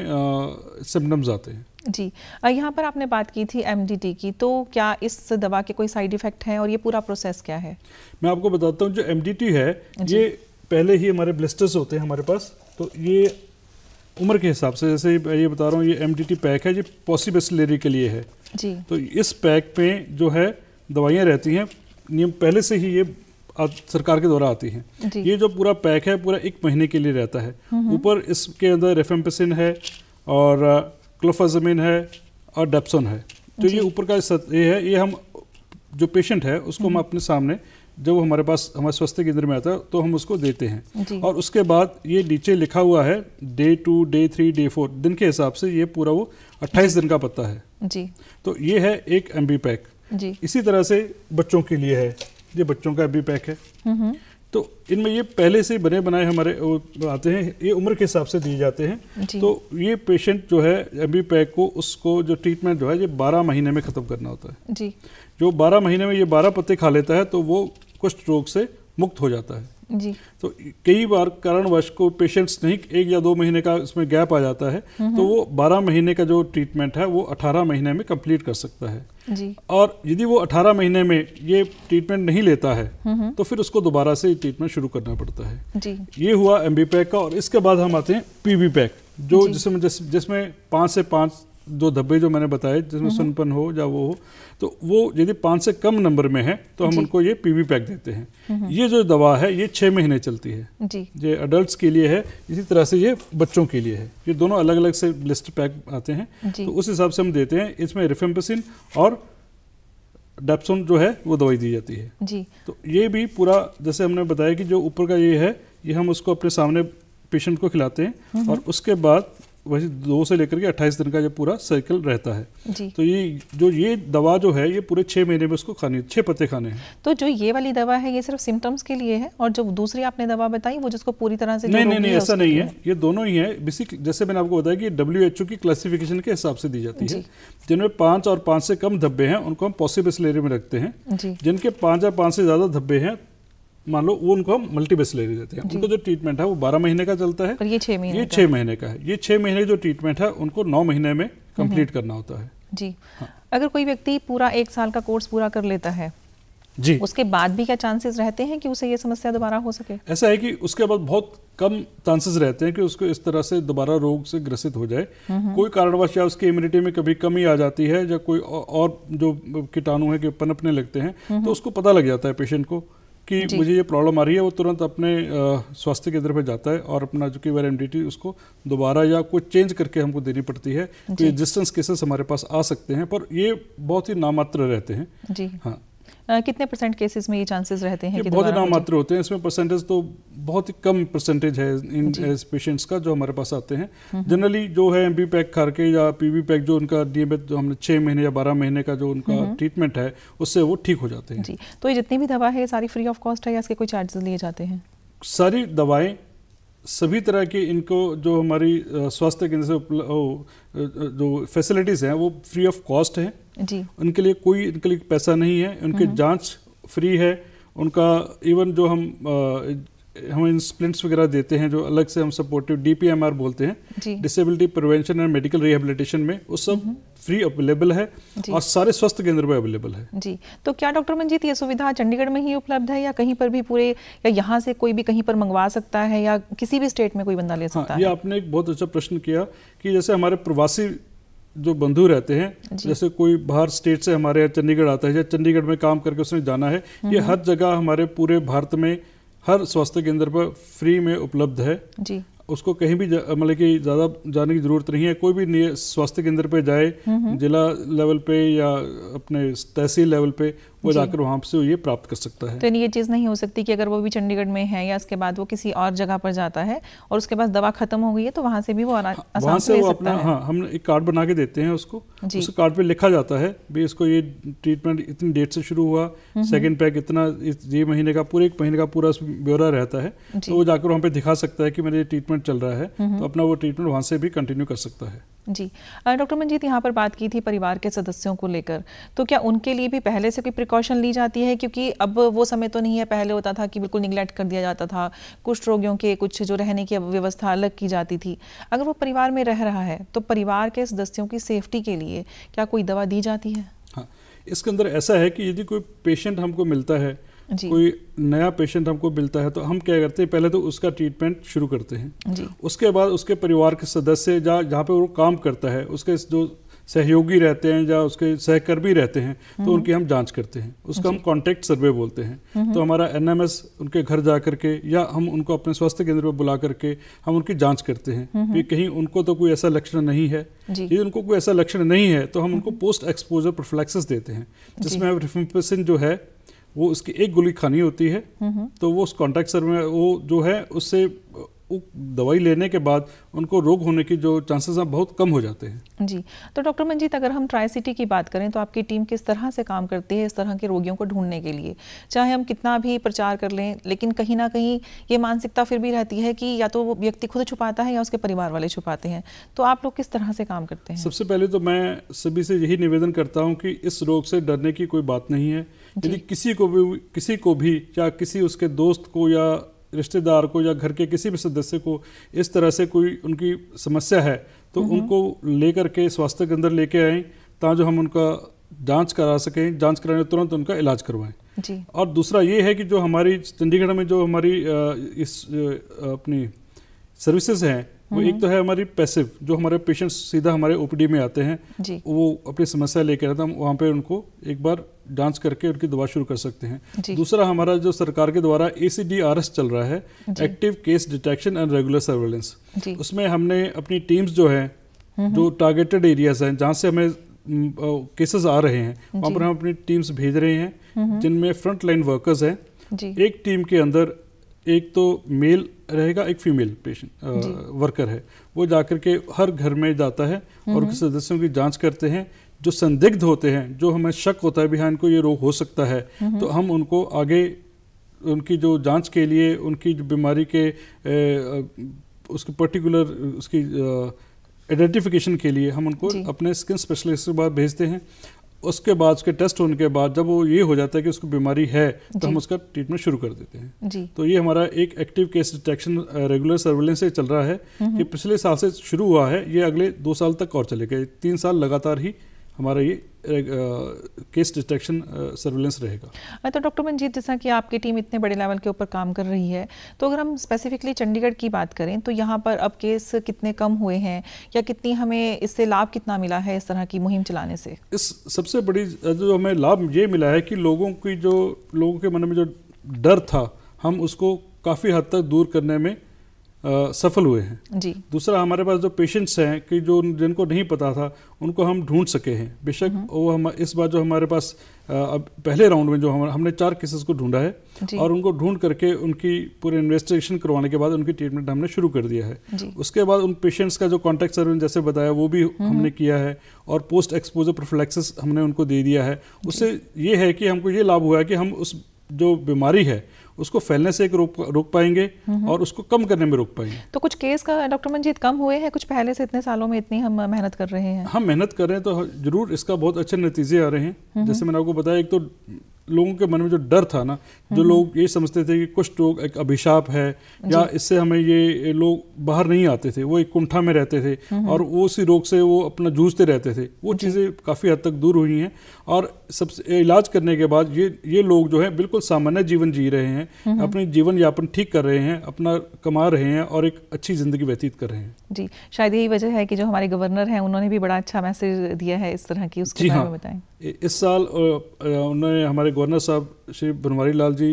सिम्टम्स आते हैं। जी। यहाँ पर आपने बात की थी एमडीटी की तो क्या इस दवा के कोई साइड इफ़ेक्ट हैं और ये पूरा प्रोसेस क्या है? मैं आपको बताता हूँ जो एमडीटी है ये पहले ही हमारे ब्लिस्टर्स होते हैं हमारे पास तो ये उम्र के हिसाब से जैसे ये बता रहा हूँ ये एमडीटी पैक है ये पॉसिबिलिटी के लिए है। जी। तो इस पैक में जो है दवाइयाँ रहती हैं नियम पहले से ही ये सरकार के द्वारा आती हैं। ये जो पूरा पैक है पूरा एक महीने के लिए रहता है। हम्म, हम्म। ऊपर इसके अंदर रेफेम्पेसिन है और क्लोफाजमिन है और डेप्सन है। तो ये ऊपर का ये है ये हम जो पेशेंट है उसको हम हम्म। अपने सामने जब हमारे पास हमारे स्वास्थ्य केंद्र में आता है तो हम उसको देते हैं। और उसके बाद ये नीचे लिखा हुआ है day two day three day four दिन के हिसाब से ये पूरा वो 28 दिन का पत्ता है। जी। तो ये है एक एमबी पैक। जी। इसी तरह से बच्चों के लिए है। ये बच्चों का एम पैक है। तो इनमें ये पहले से बने बनाए हमारे आते हैं ये उम्र के हिसाब से दिए जाते हैं। तो ये पेशेंट जो है एम पैक को उसको जो ट्रीटमेंट जो है ये 12 महीने में ख़त्म करना होता है। जी। जो 12 महीने में ये 12 पत्ते खा लेता है तो वो कुष्ठ रोग से मुक्त हो जाता है। जी। तो कई बार कारणवश को पेशेंट्स नहीं एक या दो महीने का इसमें गैप आ जाता है तो वो 12 महीने का जो ट्रीटमेंट है वो 18 महीने में कंप्लीट कर सकता है। जी। और यदि वो 18 महीने में ये ट्रीटमेंट नहीं लेता है तो फिर उसको दोबारा से ट्रीटमेंट शुरू करना पड़ता है। जी। ये हुआ एम पैक का और इसके बाद हम आते हैं पीवी पैक जो जिसमें जिसमें पाँच से पाँच दो धब्बे जो मैंने बताए जिसमें सुनपन हो या वो हो तो वो यदि पाँच से कम नंबर में है तो हम उनको ये पीवी पैक देते हैं। ये जो दवा है ये छः महीने चलती है। जी। ये अडल्ट के लिए है इसी तरह से ये बच्चों के लिए है। ये दोनों अलग अलग से लिस्ट पैक आते हैं। तो उस हिसाब से हम देते हैं इसमें रिफेम्पसिन और डेप्सोन जो है वो दवाई दी जाती है। जी। तो ये भी पूरा जैसे हमने बताया कि जो ऊपर का ये है ये हम उसको अपने सामने पेशेंट को खिलाते हैं और उसके बाद वैसे दो से लेकर के अट्ठाईस दिन का जो पूरा साइकिल रहता है। तो ये जो ये दवा जो है ये पूरे छः महीने में उसको खानी छः पत्ते खाने हैं। तो जो ये वाली दवा है ये सिर्फ़ सिम्टम्स के लिए है? और जो दूसरी आपने दवा बताई वो जिसको पूरी तरह से नहीं नहीं नहीं ऐसा नहीं है। ये दोनों ही है। बेसिक जैसे मैंने आपको बताया कि डब्ल्यूएचओ की क्लासिफिकेशन के हिसाब से दी जाती है। जिनमें पाँच और पाँच से कम धब्बे हैं उनको हम पॉसिबल में रखते हैं। जिनके पाँच या पाँच से ज़्यादा धब्बे हैं मान लो वो उनको हम मल्टीबेसलरी देते हैं। उनको जो ट्रीटमेंट है वो बारह महीने का चलता है। और ये छह महीने ये छह महीने का है। ये छह महीने जो ट्रीटमेंट है उनको नौ महीने में कंप्लीट करना होता है। जी। हाँ। अगर कोई व्यक्ति पूरा एक साल का कोर्स पूरा कर लेता है जी। उसके बाद भी क्या चांसेस रहते हैं कि उसे ये समस्या दोबारा हो सके? ऐसा है कि उसके बाद बहुत कम चांसेस रहते हैं कि उसको इस तरह से दोबारा रोग से ग्रसित हो जाए। कोई कारणवश या उसकी इम्यूनिटी में कभी कमी आ जाती है या कोई और जो कीटाणु है कि पनपने लगते हैं तो उसको पता लग जाता है पेशेंट को कि मुझे ये प्रॉब्लम आ रही है वो तुरंत अपने स्वास्थ्य केंद्र पर जाता है और अपना जो कि वायर एम उसको दोबारा या कोई चेंज करके हमको देनी पड़ती है तो ये डिस्टेंस केसेस हमारे पास आ सकते हैं पर ये बहुत ही नामात्र रहते हैं। जी। हाँ। कितने परसेंट केसेस में ये चांसेस रहते हैं कि बहुत ही नाम मात्र होते हैं। इसमें परसेंटेज तो बहुत ही कम परसेंटेज है इन पेशेंट्स का जो हमारे पास आते हैं। Generally hmm. जो है एम बी पैक खा के या पीवी पैक जो उनका डी जो हमने छः महीने या बारह महीने का जो उनका ट्रीटमेंट हम्म, है उससे वो ठीक हो जाते हैं। जी। तो ये जितनी भी दवा है सारी फ्री ऑफ़ कॉस्ट है या इसके कोई चार्जेस लिए जाते हैं? सारी दवाएँ सभी तरह की इनको जो हमारी स्वास्थ्य केंद्र से जो फैसिलिटीज़ हैं वो फ्री ऑफ़ कॉस्ट हैं। जी। उनके लिए कोई इनके लिए पैसा नहीं है उनकी हम्म। जाँच फ्री है उनका इवन जो हम हम इन स्प्लिंट्स वगैरह देते हैं जो अलग से हम सपोर्टिव डीपीएमआर बोलते हैं disability prevention and medical rehabilitation में वो सब फ्री हम्म। अवेलेबल है और सारे स्वास्थ्य केंद्र में अवेलेबल है। जी। तो क्या डॉक्टर मंजीत ये सुविधा चंडीगढ़ में ही उपलब्ध है या कहीं पर भी पूरे या यहाँ से कोई भी कहीं पर मंगवा सकता है या किसी भी स्टेट में कोई बंदा ले सकता हाँ, है? ये आपने एक बहुत अच्छा प्रश्न किया कि जैसे हमारे प्रवासी जो बंधु रहते हैं जैसे कोई बाहर स्टेट से हमारे यहाँ चंडीगढ़ आता है या चंडीगढ़ में काम करके उसने जाना है ये हर जगह हमारे पूरे भारत में हर स्वास्थ्य केंद्र पर फ्री में उपलब्ध है। जी। उसको कहीं भी मतलब कि ज़्यादा जाने की ज़रूरत नहीं है। कोई भी स्वास्थ्य केंद्र पे जाए जिला लेवल पे या अपने तहसील लेवल पे वो जाकर वहाँ से ये प्राप्त कर सकता है। तो ये चीज़ नहीं हो सकती कि अगर वो भी चंडीगढ़ में है या उसके बाद वो किसी और जगह पर जाता है और उसके पास दवा खत्म हो गई है तो वहाँ से भी वो वहाँ से वो अपना हाँ। हम एक कार्ड बना के देते हैं उसको। उस कार्ड पे लिखा जाता है भाई इसको ये ट्रीटमेंट इतनी डेट से शुरू हुआ सेकेंड पैक इतना ये महीने का पूरे एक महीने का पूरा ब्यौरा रहता है। तो वो जाकर वहाँ पे दिखा सकता है कि मेरे ट्रीटमेंट चल रहा है तो अपना वो ट्रीटमेंट वहाँ से भी कंटिन्यू कर सकता है। जी। डॉक्टर मंजीत यहाँ पर बात की थी परिवार के सदस्यों को लेकर। तो क्या उनके लिए भी पहले से कोई प्रिकॉशन ली जाती है? क्योंकि अब वो समय तो नहीं है। पहले होता था कि बिल्कुल निगलेक्ट कर दिया जाता था। कुछ रोगियों के, कुछ जो रहने की व्यवस्था अलग की जाती थी। अगर वो परिवार में रह रहा है तो परिवार के सदस्यों की सेफ्टी के लिए क्या कोई दवा दी जाती है? हाँ इसके अंदर ऐसा है कि यदि कोई पेशेंट हमको मिलता है कोई नया पेशेंट हमको मिलता है तो हम क्या करते हैं पहले तो उसका ट्रीटमेंट शुरू करते हैं। उसके बाद उसके परिवार के सदस्य जहाँ जहाँ पे वो काम करता है उसके जो सहयोगी रहते हैं या उसके सहकर्मी रहते हैं तो हम्म। उनकी हम जाँच करते हैं। उसका हम कॉन्टेक्ट सर्वे बोलते हैं। हम्म। तो हमारा एनएमएस उनके घर जा करके या हम उनको अपने स्वास्थ्य केंद्र पर बुला करके हम उनकी जाँच करते हैं हम्म। कि कहीं उनको तो कोई ऐसा लक्षण नहीं है। यदि उनको कोई ऐसा लक्षण नहीं है तो हम उनको पोस्ट एक्सपोजर प्रोफ्लैक्सिस देते हैं जिसमें रिफिम्पिसिन जो है वो उसकी एक गोली खानी होती है तो वो उस कॉन्टैक्ट सर में वो जो है उससे दवाई लेने के बाद उनको रोग होने की जो चांसेस हैं बहुत कम हो जाते हैं। जी तो डॉक्टर मंजीत अगर हम ट्राई सिटी की बात करें तो आपकी टीम किस तरह से काम करती है इस तरह के रोगियों को ढूँढने के लिए? चाहे हम कितना भी प्रचार कर लें लेकिन कहीं ना कहीं ये मानसिकता फिर भी रहती है कि या तो वो व्यक्ति खुद छुपाता है या उसके परिवार वाले छुपाते हैं। तो आप लोग किस तरह से काम करते हैं? सबसे पहले तो मैं सभी से यही निवेदन करता हूँ कि इस रोग से डरने की कोई बात नहीं है। यदि किसी को भी किसी को भी या किसी उसके दोस्त को या रिश्तेदार को या घर के किसी भी सदस्य को इस तरह से कोई उनकी समस्या है तो। उनको लेकर के स्वास्थ्य केंद्र लेके आए ताकि हम उनका जाँच करा सकें जाँच कराने तुरंत उनका इलाज करवाएँ। जी। और दूसरा ये है कि जो हमारी चंडीगढ़ में जो हमारी इस अपनी सर्विसेज़ हैं वो एक तो है हमारी पैसिव जो हमारे पेशेंट सीधा हमारे ओपीडी में आते हैं। वो अपनी समस्या लेकर आते हैं वहाँ पे उनको एक बार जाँच करके उनकी दवा शुरू कर सकते हैं। दूसरा हमारा जो सरकार के द्वारा एसीडीआरएस चल रहा है active case detection and regular surveillance उसमें हमने अपनी टीम्स जो है जो टारगेटेड एरियाज़ हैं जहाँ से हमें केसेस आ रहे हैं वहाँ पर हम अपनी टीम्स भेज रहे हैं जिनमें फ्रंट लाइन वर्कर्स हैं एक टीम के अंदर एक तो मेल रहेगा एक फीमेल पेशेंट वर्कर है। वो जाकर के हर घर में जाता है और उनके सदस्यों की जाँच करते हैं जो संदिग्ध होते हैं जो हमें शक होता है हाँ इनको ये रोग हो सकता है तो हम उनको आगे उनकी जो जाँच के लिए उनकी जो बीमारी के ए, उसकी पर्टिकुलर उसकी आइडेंटिफिकेशन के लिए हम उनको अपने स्किन स्पेशलिस्ट के बाद भेजते हैं। उसके बाद उसके टेस्ट होने के बाद जब वो ये हो जाता है कि उसको बीमारी है तो हम उसका ट्रीटमेंट शुरू कर देते हैं। जी। तो ये हमारा एक active case detection regular surveillance से चल रहा है ये पिछले साल से शुरू हुआ है ये अगले दो साल तक और चलेगा। तीन साल लगातार ही हमारा ये केस डिटेक्शन सर्विलेंस रहेगा। तो डॉक्टर मंजीत जैसा कि आपकी टीम इतने बड़े लेवल के ऊपर काम कर रही है तो अगर हम स्पेसिफिकली चंडीगढ़ की बात करें तो यहाँ पर अब केस कितने कम हुए हैं या कितनी हमें इससे लाभ कितना मिला है इस तरह की मुहिम चलाने से? इस सबसे बड़ी जो हमें लाभ ये मिला है कि लोगों की जो लोगों के मन में जो डर था हम उसको काफ़ी हद तक दूर करने में सफल हुए हैं। जी। दूसरा हमारे पास जो पेशेंट्स हैं कि जो जिनको नहीं पता था उनको हम ढूंढ सके हैं। बेशक हम्म। वो हम इस बार जो हमारे पास अब पहले राउंड में जो हम हमने चार केसेस को ढूंढा है और उनको ढूंढ करके उनकी पूरे इन्वेस्टिगेशन करवाने के बाद उनकी ट्रीटमेंट हमने शुरू कर दिया है। उसके बाद उन पेशेंट्स का जो कॉन्टैक्ट सर्वे जैसे बताया वो भी हम्म। हमने किया है और पोस्ट एक्सपोजर प्रोफ्लैक्सिस हमने उनको दे दिया है। उससे ये है कि हमको ये लाभ हुआ है कि हम उस जो बीमारी है उसको फैलने से एक रोक रोक पाएँगे और उसको कम करने में रोक पाएँगे। तो कुछ केस का डॉक्टर मंजीत कम हुए हैं? कुछ पहले से इतने सालों में इतनी हम मेहनत कर रहे हैं। हम मेहनत कर रहे हैं तो ज़रूर इसका बहुत अच्छे नतीजे आ रहे हैं। जैसे मैंने आपको बताया एक तो लोगों के मन में जो डर था ना जो हम्म। लोग ये समझते थे कि कुछ लोग एक अभिशाप है या इससे हमें ये लोग बाहर नहीं आते थे वो एक कुंठा में रहते थे हम्म। और वो उसी रोग से वो अपना जूझते रहते थे वो चीज़ें काफ़ी हद तक दूर हुई हैं और सबसे इलाज करने के बाद ये ये लोग जो है बिल्कुल सामान्य जीवन जी रहे हैं हम्म। अपनी जीवन यापन ठीक कर रहे हैं अपना कमा रहे हैं और एक अच्छी ज़िंदगी व्यतीत कर रहे हैं जी शायद यही वजह है कि जो हमारे गवर्नर हैं उन्होंने भी बड़ा अच्छा मैसेज दिया है इस तरह की उसके बारे में बताएँ इस साल उन्होंने हमारे गवर्नर साहब श्री बनवारी लाल जी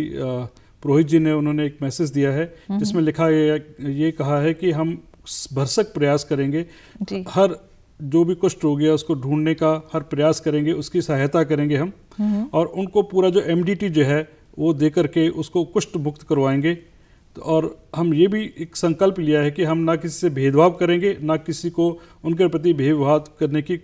पुरोहित जी ने उन्होंने एक मैसेज दिया है जिसमें लिखा ये, ये कहा है कि हम भरसक प्रयास करेंगे। हर जो भी कुष्ठ रोगी है उसको ढूँढने का हर प्रयास करेंगे उसकी सहायता करेंगे हम। और उनको पूरा जो एमडीटी जो है वो दे करके उसको कुष्ठ मुक्त करवाएँगे। तो और हम ये भी एक संकल्प लिया है कि हम ना किसी से भेदभाव करेंगे ना किसी को उनके प्रति भेदभाव करने की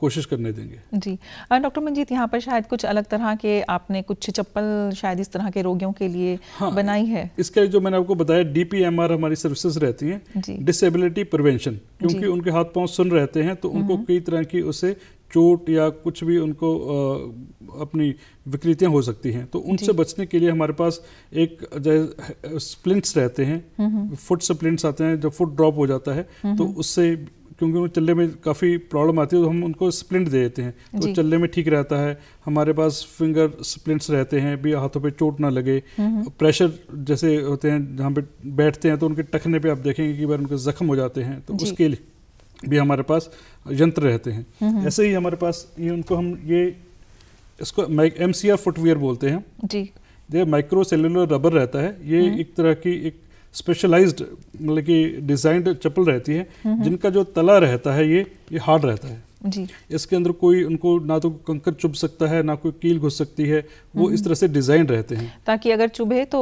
कोशिश करने देंगे। जी। डॉक्टर मंजीत यहाँ पर शायद कुछ अलग तरह के आपने कुछ चप्पल शायद इस तरह के रोगियों के लिए हाँ, बनाई है? इसके जो मैंने आपको बताया डीपीएमआर हमारी सर्विसेज़ रहती हैं। डिसेबिलिटी प्रिवेंशन क्योंकि उनके हाथ पाँव सुन रहते हैं तो उनको हम्म। कई तरह की उससे चोट या कुछ भी उनको आ, अपनी विकृतियाँ हो सकती हैं। तो उनसे बचने के लिए हमारे पास एक जैसे स्प्लिंट्स रहते हैं। फुट स्प्लिंट्स आते हैं जब फुट ड्रॉप हो जाता है तो उससे क्योंकि उन चल्ले में काफ़ी प्रॉब्लम आती है तो हम उनको स्प्लिंट दे देते हैं। तो चल्ले में ठीक रहता है। हमारे पास फिंगर स्प्लिंट्स रहते हैं भी हाथों पे चोट ना लगे। प्रेशर जैसे होते हैं जहाँ पे बैठते हैं तो उनके टखने पे आप देखेंगे कि बार उनके जख्म हो जाते हैं तो उसके लिए भी हमारे पास यंत्र रहते हैं। ऐसे ही हमारे पास ये उनको हम ये इसको एम फुटवेयर बोलते हैं। जी। ये माइक्रो सेलुलर रबर रहता है। ये एक तरह की एक स्पेशलाइज्ड मतलब कि डिजाइंड चप्पल रहती है जिनका जो तला रहता है ये ये हार्ड रहता है। जी। इसके अंदर कोई उनको ना तो कंकर चुभ सकता है ना कोई कील घुस सकती है वो इस तरह से डिज़ाइन रहते हैं। ताकि अगर चुभे तो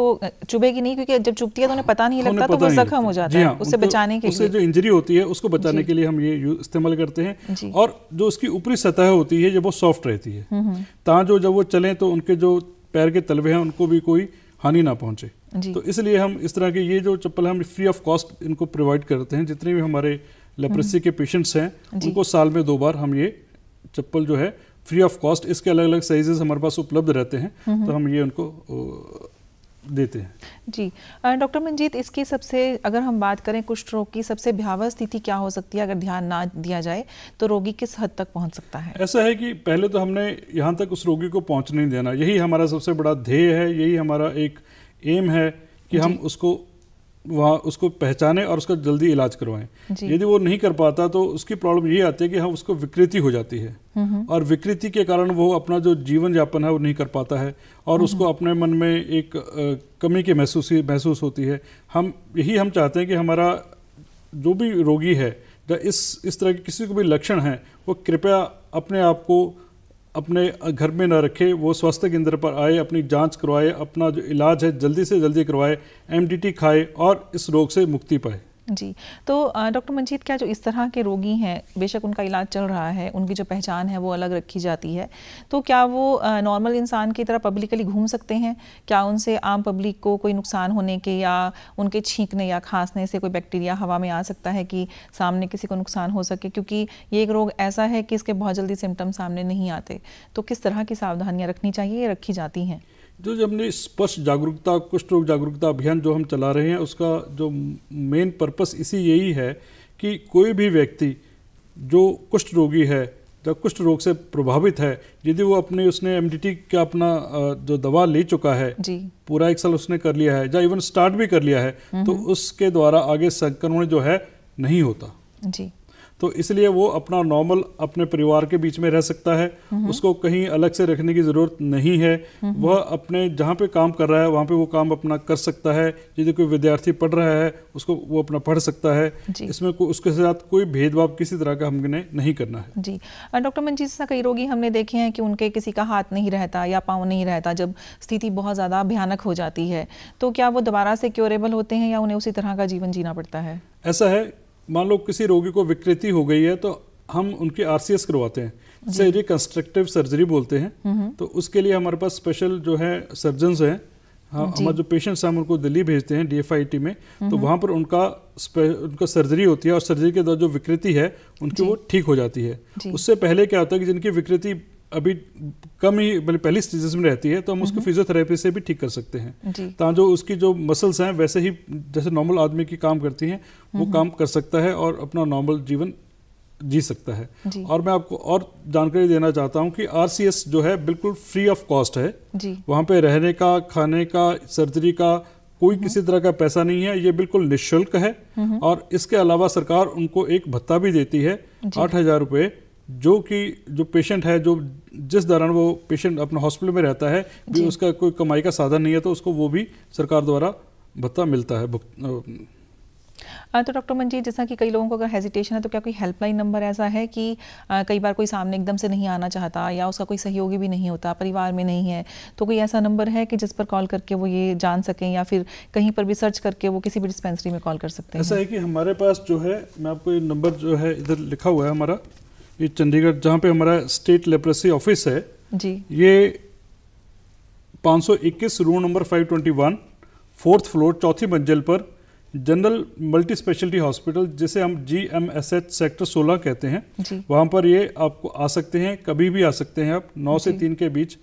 चुभेगी नहीं क्योंकि जब चुभती है तो उन्हें पता नहीं लगता तो वो जख्म हो जाता है हाँ, उससे बचाने के उससे जो इंजरी होती है उसको बचाने के लिए हम ये इस्तेमाल करते हैं। और जो उसकी ऊपरी सतह होती है जब वो सॉफ्ट रहती है। ता जो जब वो चले तो उनके जो पैर के तलवे हैं उनको भी कोई हानि ना पहुँचे। तो इसलिए हम इस तरह के ये जो चप्पल हम फ्री ऑफ़ कॉस्ट इनको प्रोवाइड करते हैं जितने भी हमारे लेप्रेसी के पेशेंट्स हैं उनको साल में दो बार हम ये चप्पल जो है फ्री ऑफ़ कॉस्ट इसके अलग अलग साइजेस हमारे पास उपलब्ध रहते हैं तो हम ये उनको देते हैं। जी। डॉक्टर मंजीत इसकी सबसे अगर हम बात करें कुष्ठ रोग की सबसे भयावह स्थिति क्या हो सकती है अगर ध्यान ना दिया जाए तो रोगी किस हद तक पहुँच सकता है? ऐसा है कि पहले तो हमने यहाँ तक उस रोगी को पहुँचने नहीं देना। यही हमारा सबसे बड़ा ध्येय है यही हमारा एक एम है कि हम उसको वहाँ उसको पहचाने और उसका जल्दी इलाज करवाएँ। यदि वो नहीं कर पाता तो उसकी प्रॉब्लम ये आती है कि हम उसको विकृति हो जाती है। और विकृति के कारण वो अपना जो जीवन यापन है वो नहीं कर पाता है और उसको अपने मन में एक कमी की महसूस महसूस होती है। हम यही हम चाहते हैं कि हमारा जो भी रोगी है या इस इस तरह के किसी को भी लक्षण हैं वो कृपया अपने आप को अपने घर में ना रखे, वो स्वास्थ्य केंद्र पर आए, अपनी जाँच करवाए, अपना जो इलाज है, जल्दी से जल्दी करवाए एमडीटी खाए और इस रोग से मुक्ति पाए। जी। तो डॉक्टर मंजीत क्या जो इस तरह के रोगी हैं, बेशक उनका इलाज चल रहा है, उनकी जो पहचान है वो अलग रखी जाती है तो क्या वो नॉर्मल इंसान की तरह पब्लिकली घूम सकते हैं? क्या उनसे आम पब्लिक को कोई नुकसान होने के या उनके छींकने या खांसने से कोई बैक्टीरिया हवा में आ सकता है कि सामने किसी को नुकसान हो सके? क्योंकि ये एक रोग ऐसा है कि इसके बहुत जल्दी सिम्टम सामने नहीं आते। तो किस तरह की सावधानियाँ रखनी चाहिए रखी जाती हैं? जो जो हमने स्पष्ट जागरूकता कुष्ठ रोग जागरूकता अभियान जो हम चला रहे हैं उसका जो मेन पर्पस इसी यही है कि कोई भी व्यक्ति जो कुष्ठ रोगी है या कुष्ठ रोग से प्रभावित है यदि वो अपने उसने एमडीटी का अपना जो दवा ले चुका है जी। पूरा एक साल उसने कर लिया है या इवन स्टार्ट भी कर लिया है तो उसके द्वारा आगे संक्रमण जो है नहीं होता। जी। तो इसलिए वो अपना नॉर्मल अपने परिवार के बीच में रह सकता है। उसको कहीं अलग से रखने की ज़रूरत नहीं है। वह अपने जहाँ पे काम कर रहा है वहाँ पे वो काम अपना कर सकता है। यदि कोई विद्यार्थी पढ़ रहा है उसको वो अपना पढ़ सकता है। इसमें को, उसके साथ कोई भेदभाव किसी तरह का हमने नहीं करना है। जी। डॉक्टर मंजीत सा कई रोगी हमने देखे हैं कि उनके किसी का हाथ नहीं रहता या पाँव नहीं रहता जब स्थिति बहुत ज़्यादा भयानक हो जाती है तो क्या वो दोबारा से क्योरेबल होते हैं या उन्हें उसी तरह का जीवन जीना पड़ता है? ऐसा है मान लो किसी रोगी को विकृति हो गई है तो हम उनकी आरसीएस करवाते हैं। जिसे रिकंस्ट्रक्टिव सर्जरी बोलते हैं। तो उसके लिए हमारे पास स्पेशल जो है सर्जन हैं। हाँ हमारे जो पेशेंट्स हैं हम उनको दिल्ली भेजते हैं डीएफआईटी में। तो वहाँ पर उनका उनका सर्जरी होती है और सर्जरी के दौरान जो विकृति है उनकी वो ठीक हो जाती है। उससे पहले क्या होता है कि जिनकी विकृति अभी कम ही मतलब पहली स्टेजेस में रहती है तो हम उसको फिजियोथेरेपी से भी ठीक कर सकते हैं। ताकि जो उसकी जो मसल्स हैं वैसे ही जैसे नॉर्मल आदमी की काम करती हैं वो काम कर सकता है और अपना नॉर्मल जीवन जी सकता है। जी। और मैं आपको और जानकारी देना चाहता हूँ कि आरसीएस जो है बिल्कुल फ्री ऑफ़ कॉस्ट है। वहाँ पे रहने का खाने का सर्जरी का कोई किसी तरह का पैसा नहीं है ये बिल्कुल निःशुल्क है। और इसके अलावा सरकार उनको एक भत्ता भी देती है आठ हज़ार रुपये जो कि जो पेशेंट है जो जिस दौरान वो पेशेंट अपने हॉस्पिटल में रहता है भी उसका कोई कमाई का साधन नहीं है तो उसको वो भी सरकार द्वारा भत्ता मिलता है तो डॉक्टर मंजीत जैसा कि कई लोगों को अगर हेजिटेशन है तो क्या कोई हेल्पलाइन नंबर ऐसा है कि आ, कई बार कोई सामने एकदम से नहीं आना चाहता या उसका कोई सहयोगी भी नहीं होता परिवार में नहीं है तो कोई ऐसा नंबर है कि जिस पर कॉल करके वो ये जान सकें या फिर कहीं पर भी सर्च करके वो किसी भी डिस्पेंसरी में कॉल कर सकते हैं? ऐसा है कि हमारे पास जो है मैं आपको ये नंबर जो है इधर लिखा हुआ है हमारा ये चंडीगढ़ जहाँ पे हमारा स्टेट लेप्रेसी ऑफ़िस है जी। ये 521 रूम नंबर 521 फोर्थ फ्लोर चौथी मंजिल पर जनरल मल्टी स्पेशलिटी हॉस्पिटल जिसे हम G M S H sector 16 कहते हैं वहाँ पर ये आपको आ सकते हैं कभी भी आ सकते हैं आप नौ से तीन के बीच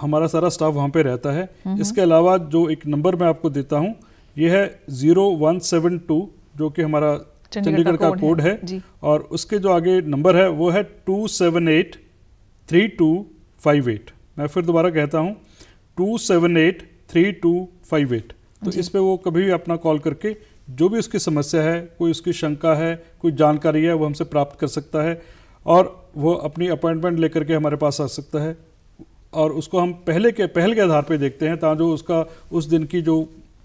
हमारा सारा स्टाफ वहाँ पे रहता है। हम्म। इसके अलावा जो एक नंबर मैं आपको देता हूँ ये है ज़ीरो वन सेवन टू जो कि हमारा चंडीगढ़ का कोड है, है। और उसके जो आगे नंबर है वो है two seven eight three two five eight मैं फिर दोबारा कहता हूँ two seven eight three two five eight तो इस पर वो कभी भी अपना कॉल करके जो भी उसकी समस्या है कोई उसकी शंका है कोई जानकारी है वो हमसे प्राप्त कर सकता है। और वो अपनी अपॉइंटमेंट लेकर के हमारे पास आ सकता है। और उसको हम पहले के पहल के आधार पे देखते हैं ताकि जो उसका उस दिन की जो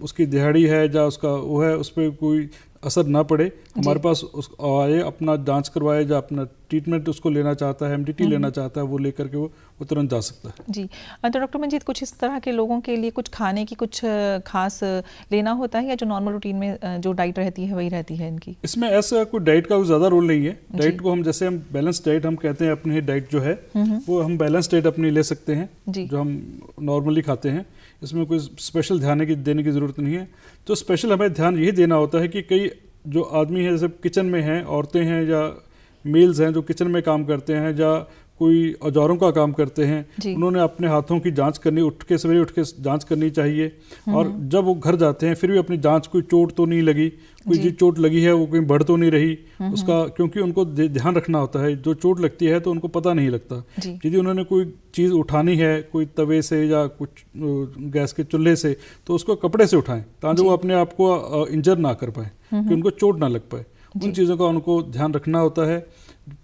उसकी दिहाड़ी है या उसका वो है उस पर कोई असर ना पड़े। हमारे पास उस आए अपना जाँच करवाए या अपना ट्रीटमेंट उसको लेना चाहता है एमडीटी लेना चाहता है वो लेकर के वो वो तुरंत जा सकता है। जी। तो डॉक्टर मंजीत कुछ इस तरह के लोगों के लिए कुछ खाने की कुछ खास लेना होता है या जो नॉर्मल रूटीन में जो डाइट रहती है वही रहती है इनकी? इसमें ऐसा कोई डाइट का ज़्यादा रोल नहीं है। डाइट को हम जैसे हम बैलेंस डाइट हम कहते हैं अपनी डाइट जो है वो हम बैलेंस डाइट अपनी ले सकते हैं जो। हम नॉर्मली खाते हैं। इसमें कोई स्पेशल ध्यान की, देने की ज़रूरत नहीं है। तो स्पेशल हमें ध्यान यही देना होता है कि कई जो आदमी हैं, जैसे किचन में हैं, औरतें हैं या मेल्स हैं जो किचन में काम करते हैं, या कोई औजारों का काम करते हैं उन्होंने अपने हाथों की जाँच करनी उठ के सवेरे उठ के जाँच करनी चाहिए। और हम्म। जब वो घर जाते हैं फिर भी अपनी जाँच कोई चोट तो नहीं लगी। कोई जो। चोट लगी है वो कहीं बढ़ तो नहीं रही। हम्म, उसका हम्म। क्योंकि उनको ध्यान रखना होता है जो चोट लगती है तो उनको पता नहीं लगता। यदि उन्होंने कोई चीज़ उठानी है कोई तवे से या कुछ गैस के चूल्हे से तो उसको कपड़े से उठाएँ ताकि वो अपने आप को इंजर ना कर पाए कि उनको चोट ना लग पाए। उन चीज़ों का उनको ध्यान रखना होता है।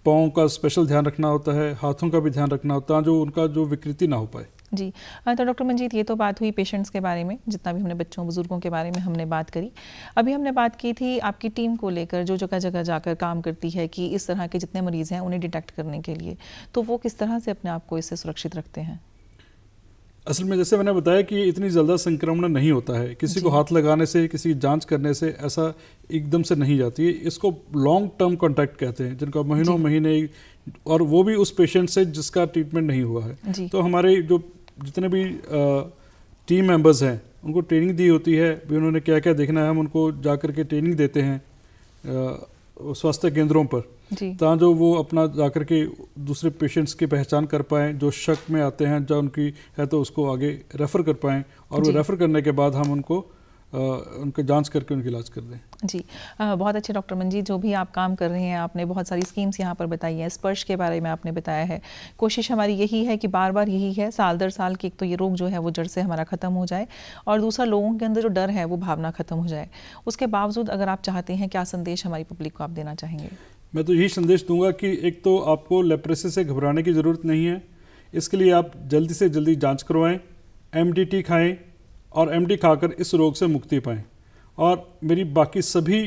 पाँव का स्पेशल ध्यान रखना होता है, हाथों का भी ध्यान रखना होता है जो उनका जो विकृति ना हो पाए। जी तो डॉक्टर मंजीत ये तो बात हुई पेशेंट्स के बारे में, जितना भी हमने बच्चों, बुज़ुर्गों के बारे में हमने बात करी। अभी हमने बात की थी आपकी टीम को लेकर, जो जगह जगह जाकर काम करती है कि इस तरह के जितने मरीज़ हैं, उन्हें डिटेक्ट करने के लिए तो वो किस तरह से अपने आप को इससे सुरक्षित रखते हैं? असल में जैसे मैंने बताया कि इतनी जल्दा संक्रमण नहीं होता है। किसी को हाथ लगाने से किसी की जाँच करने से ऐसा एकदम से नहीं जाती है। इसको लॉन्ग टर्म कॉन्टैक्ट कहते हैं जिनका महीनों महीने और वो भी उस पेशेंट से जिसका ट्रीटमेंट नहीं हुआ है। तो हमारे जो जितने भी आ, टीम मेंबर्स हैं उनको ट्रेनिंग दी होती है भी उन्होंने क्या क्या देखना है हम उनको जा के ट्रेनिंग देते हैं स्वास्थ्य केंद्रों पर। जो। वो अपना जाकर के दूसरे पेशेंट्स की पहचान कर पाएँ जो शक में आते हैं जो उनकी है तो उसको आगे रेफ़र कर पाएँ और वो रेफ़र करने के बाद हम उनको उनका जाँच करके उनका इलाज कर दें। जी। आ, बहुत अच्छे डॉक्टर मंजीत जो भी आप काम कर रहे हैं आपने बहुत सारी स्कीम्स यहाँ पर बताई हैं। स्पर्श के बारे में आपने बताया है। कोशिश हमारी यही है कि बार बार यही है साल दर साल की एक तो ये रोग जो है वो जड़ से हमारा ख़त्म हो जाए और दूसरा लोगों के अंदर जो डर है वो भावना ख़त्म हो जाए। उसके बावजूद अगर आप चाहते हैं क्या संदेश हमारी पब्लिक को आप देना चाहेंगे? मैं तो यही संदेश दूँगा कि एक तो आपको लेप्रेसी से घबराने की ज़रूरत नहीं है। इसके लिए आप जल्दी से जल्दी जाँच करवाएँ एमडीटी खाएँ और एमडी खाकर इस रोग से मुक्ति पाएँ। और मेरी बाकी सभी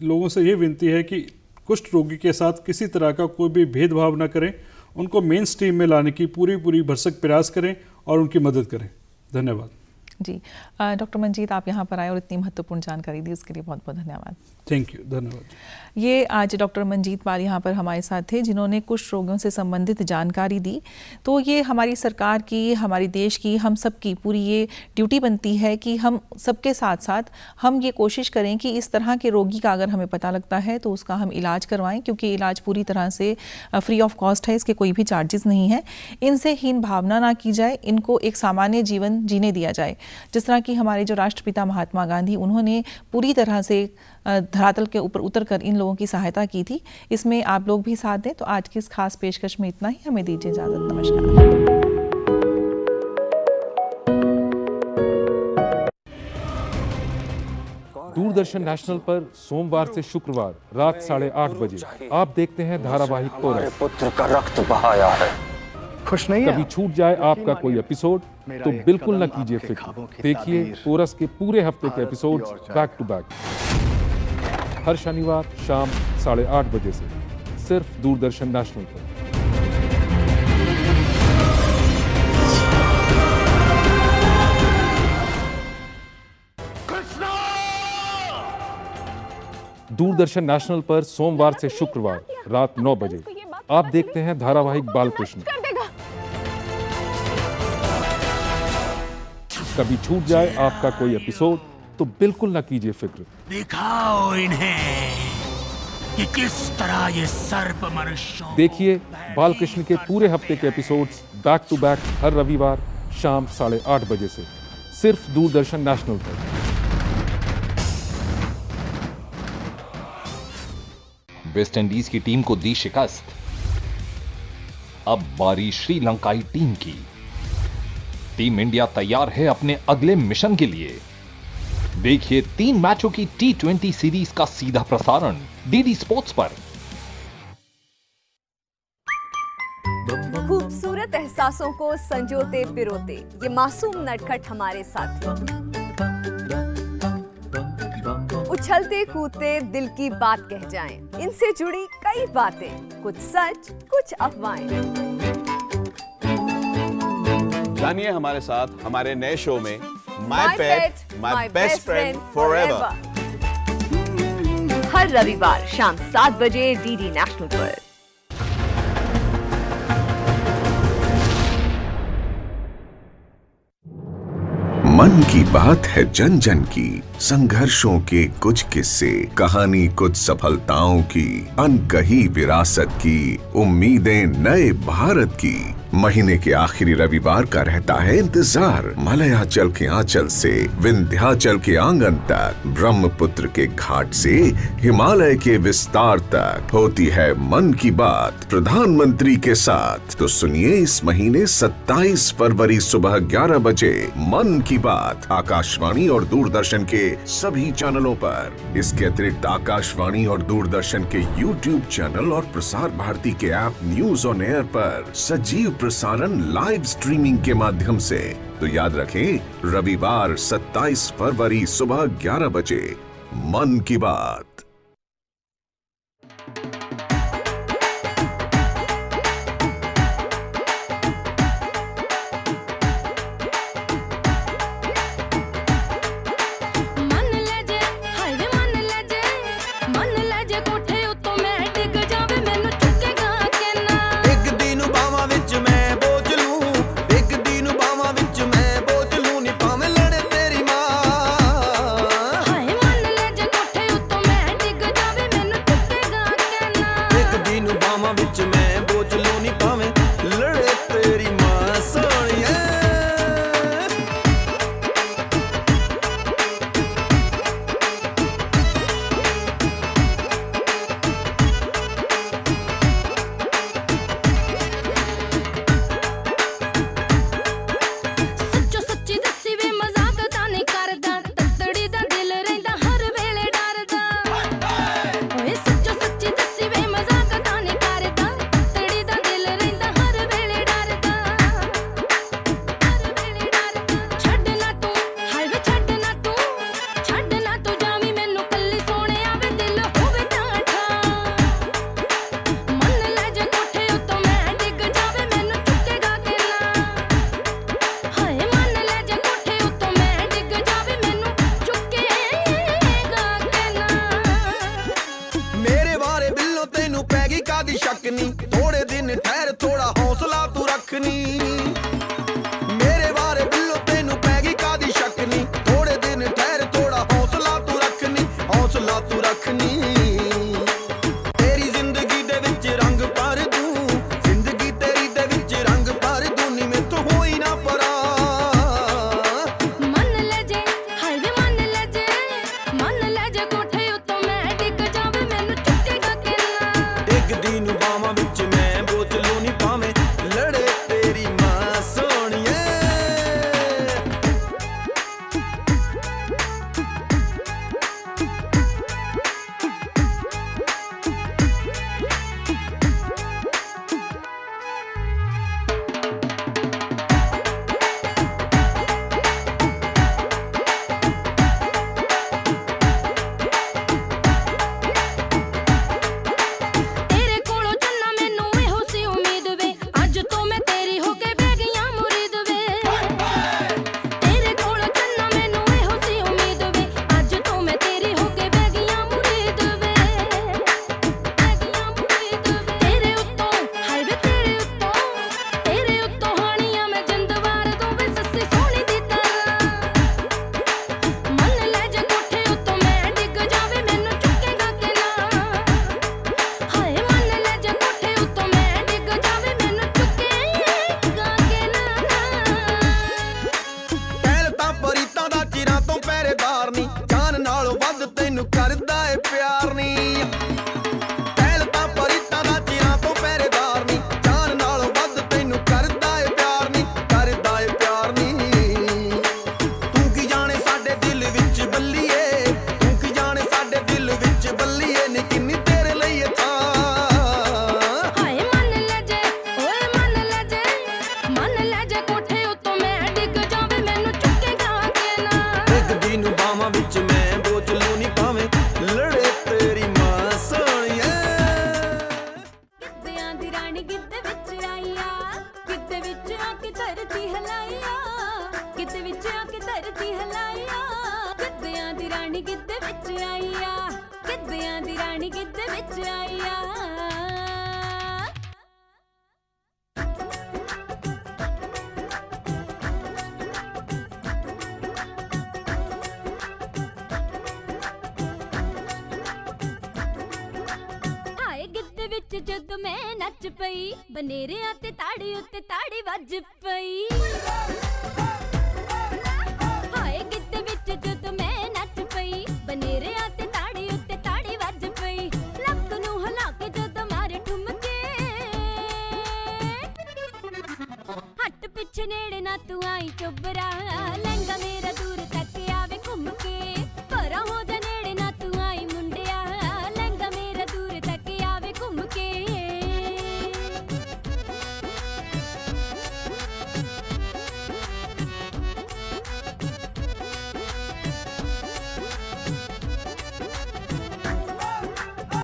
लोगों से ये विनती है कि कुष्ठ रोगी के साथ किसी तरह का कोई भी भेदभाव न करें। उनको मेन स्ट्रीम में लाने की पूरी पूरी भरसक प्रयास करें और उनकी मदद करें। धन्यवाद। जी डॉक्टर मंजीत, आप यहाँ पर आए और इतनी महत्वपूर्ण जानकारी दी, उसके लिए बहुत बहुत धन्यवाद। थैंक यू धन्यवाद। ये आज डॉक्टर मंजीत पाल यहाँ पर हमारे साथ थे, जिन्होंने कुछ रोगों से संबंधित जानकारी दी। तो ये हमारी सरकार की, हमारे देश की, हम सब की पूरी ये ड्यूटी बनती है कि हम सबके साथ साथ हम ये कोशिश करें कि इस तरह के रोगी का अगर हमें पता लगता है तो उसका हम इलाज करवाएँ, क्योंकि इलाज पूरी तरह से फ्री ऑफ़ कॉस्ट है, इसके कोई भी चार्जेस नहीं है। इनसे हीन भावना ना की जाए, इनको एक सामान्य जीवन जीने दिया जाए। जिस तरह की हमारे जो राष्ट्रपिता महात्मा गांधी, उन्होंने पूरी तरह से धरातल के ऊपर उतर कर इन लोगों की सहायता की थी। इसमें आप लोग भी साथ दें तो आज की इस खास पेशकश में इतना ही। हमें दीजिए इजाज़त। नमस्कार। दूरदर्शन नेशनल पर सोमवार से शुक्रवार रात साढ़े आठ बजे। आप देखते हैं धारावाहिक पोरस पुत्र का रक्त बहाया है। खुश नहीं कभी छूट जाए आपका कोई एपिसोड तो बिल्कुल न कीजिए फ़िक्र। देखिए पोरस के पूरे हफ़्ते के एपिसोड बैक टू बैक हर शनिवार शाम साढ़े आठ बजे से सिर्फ़ दूरदर्शन नेशनल पर। दूरदर्शन नेशनल पर सोमवार से शुक्रवार रात नौ बजे। आप देखते हैं धारावाहिक बालकृष्ण। कभी छूट जाए आपका कोई एपिसोड तो बिल्कुल ना कीजिए फ़िक्र। दिखाओ इन्हें कि किस तरह ये सर्प मनुष्यों देखिए बालकृष्ण के पूरे हफ़्ते के एपिसोड्स बैक टू बैक हर रविवार शाम साढ़े आठ बजे से सिर्फ़ दूरदर्शन नेशनल पर। वेस्ट इंडीज की टीम को दी शिकस्त। अब बारी श्रीलंकाई टीम की। टीम इंडिया तैयार है अपने अगले मिशन के लिए। देखिए तीन मैचों की टी ट्वेंटी सीरीज़ का सीधा प्रसारण डीडी स्पोर्ट्स पर। खूबसूरत एहसासों को संजोते पिरोते ये मासूम नटखट हमारे साथ। उछलते कूदते दिल की बात कह जाएँ इनसे जुड़ी कई बातें कुछ सच कुछ अफवाहें। जानिए हमारे साथ हमारे नए शो में my pet my best friend for हर रविवार शाम सात बजे डीडी नेशनल पर। मन की बात है जन जन की। संघर्षों के कुछ किस्से, कहानी कुछ सफलताओं की, अनकही विरासत की, उम्मीदें नए भारत की। महीने के आखिरी रविवार का रहता है इंतज़ार। मलयाचल के आंचल से, विंध्याचल के आँगन तक, ब्रह्मपुत्र के घाट से, हिमालय के विस्तार तक। होती है मन की बात, प्रधानमंत्री के साथ। तो सुनिए इस महीने 27 फरवरी सुबह 11 बजे, मन की बात, आकाशवाणी और दूरदर्शन के सभी चैनलों पर। इसके अतिरिक्त आकाशवाणी और दूरदर्शन के यूट्यूब चैनल और प्रसार भारती के ऐप न्यूज़ ऑन एयर पर सजीव प्रसारण लाइव स्ट्रीमिंग के माध्यम से। तो याद रखें, रविवार 27 फरवरी सुबह 11 बजे, मन की बात। ਤੂੰ ਰੱਖਨੀ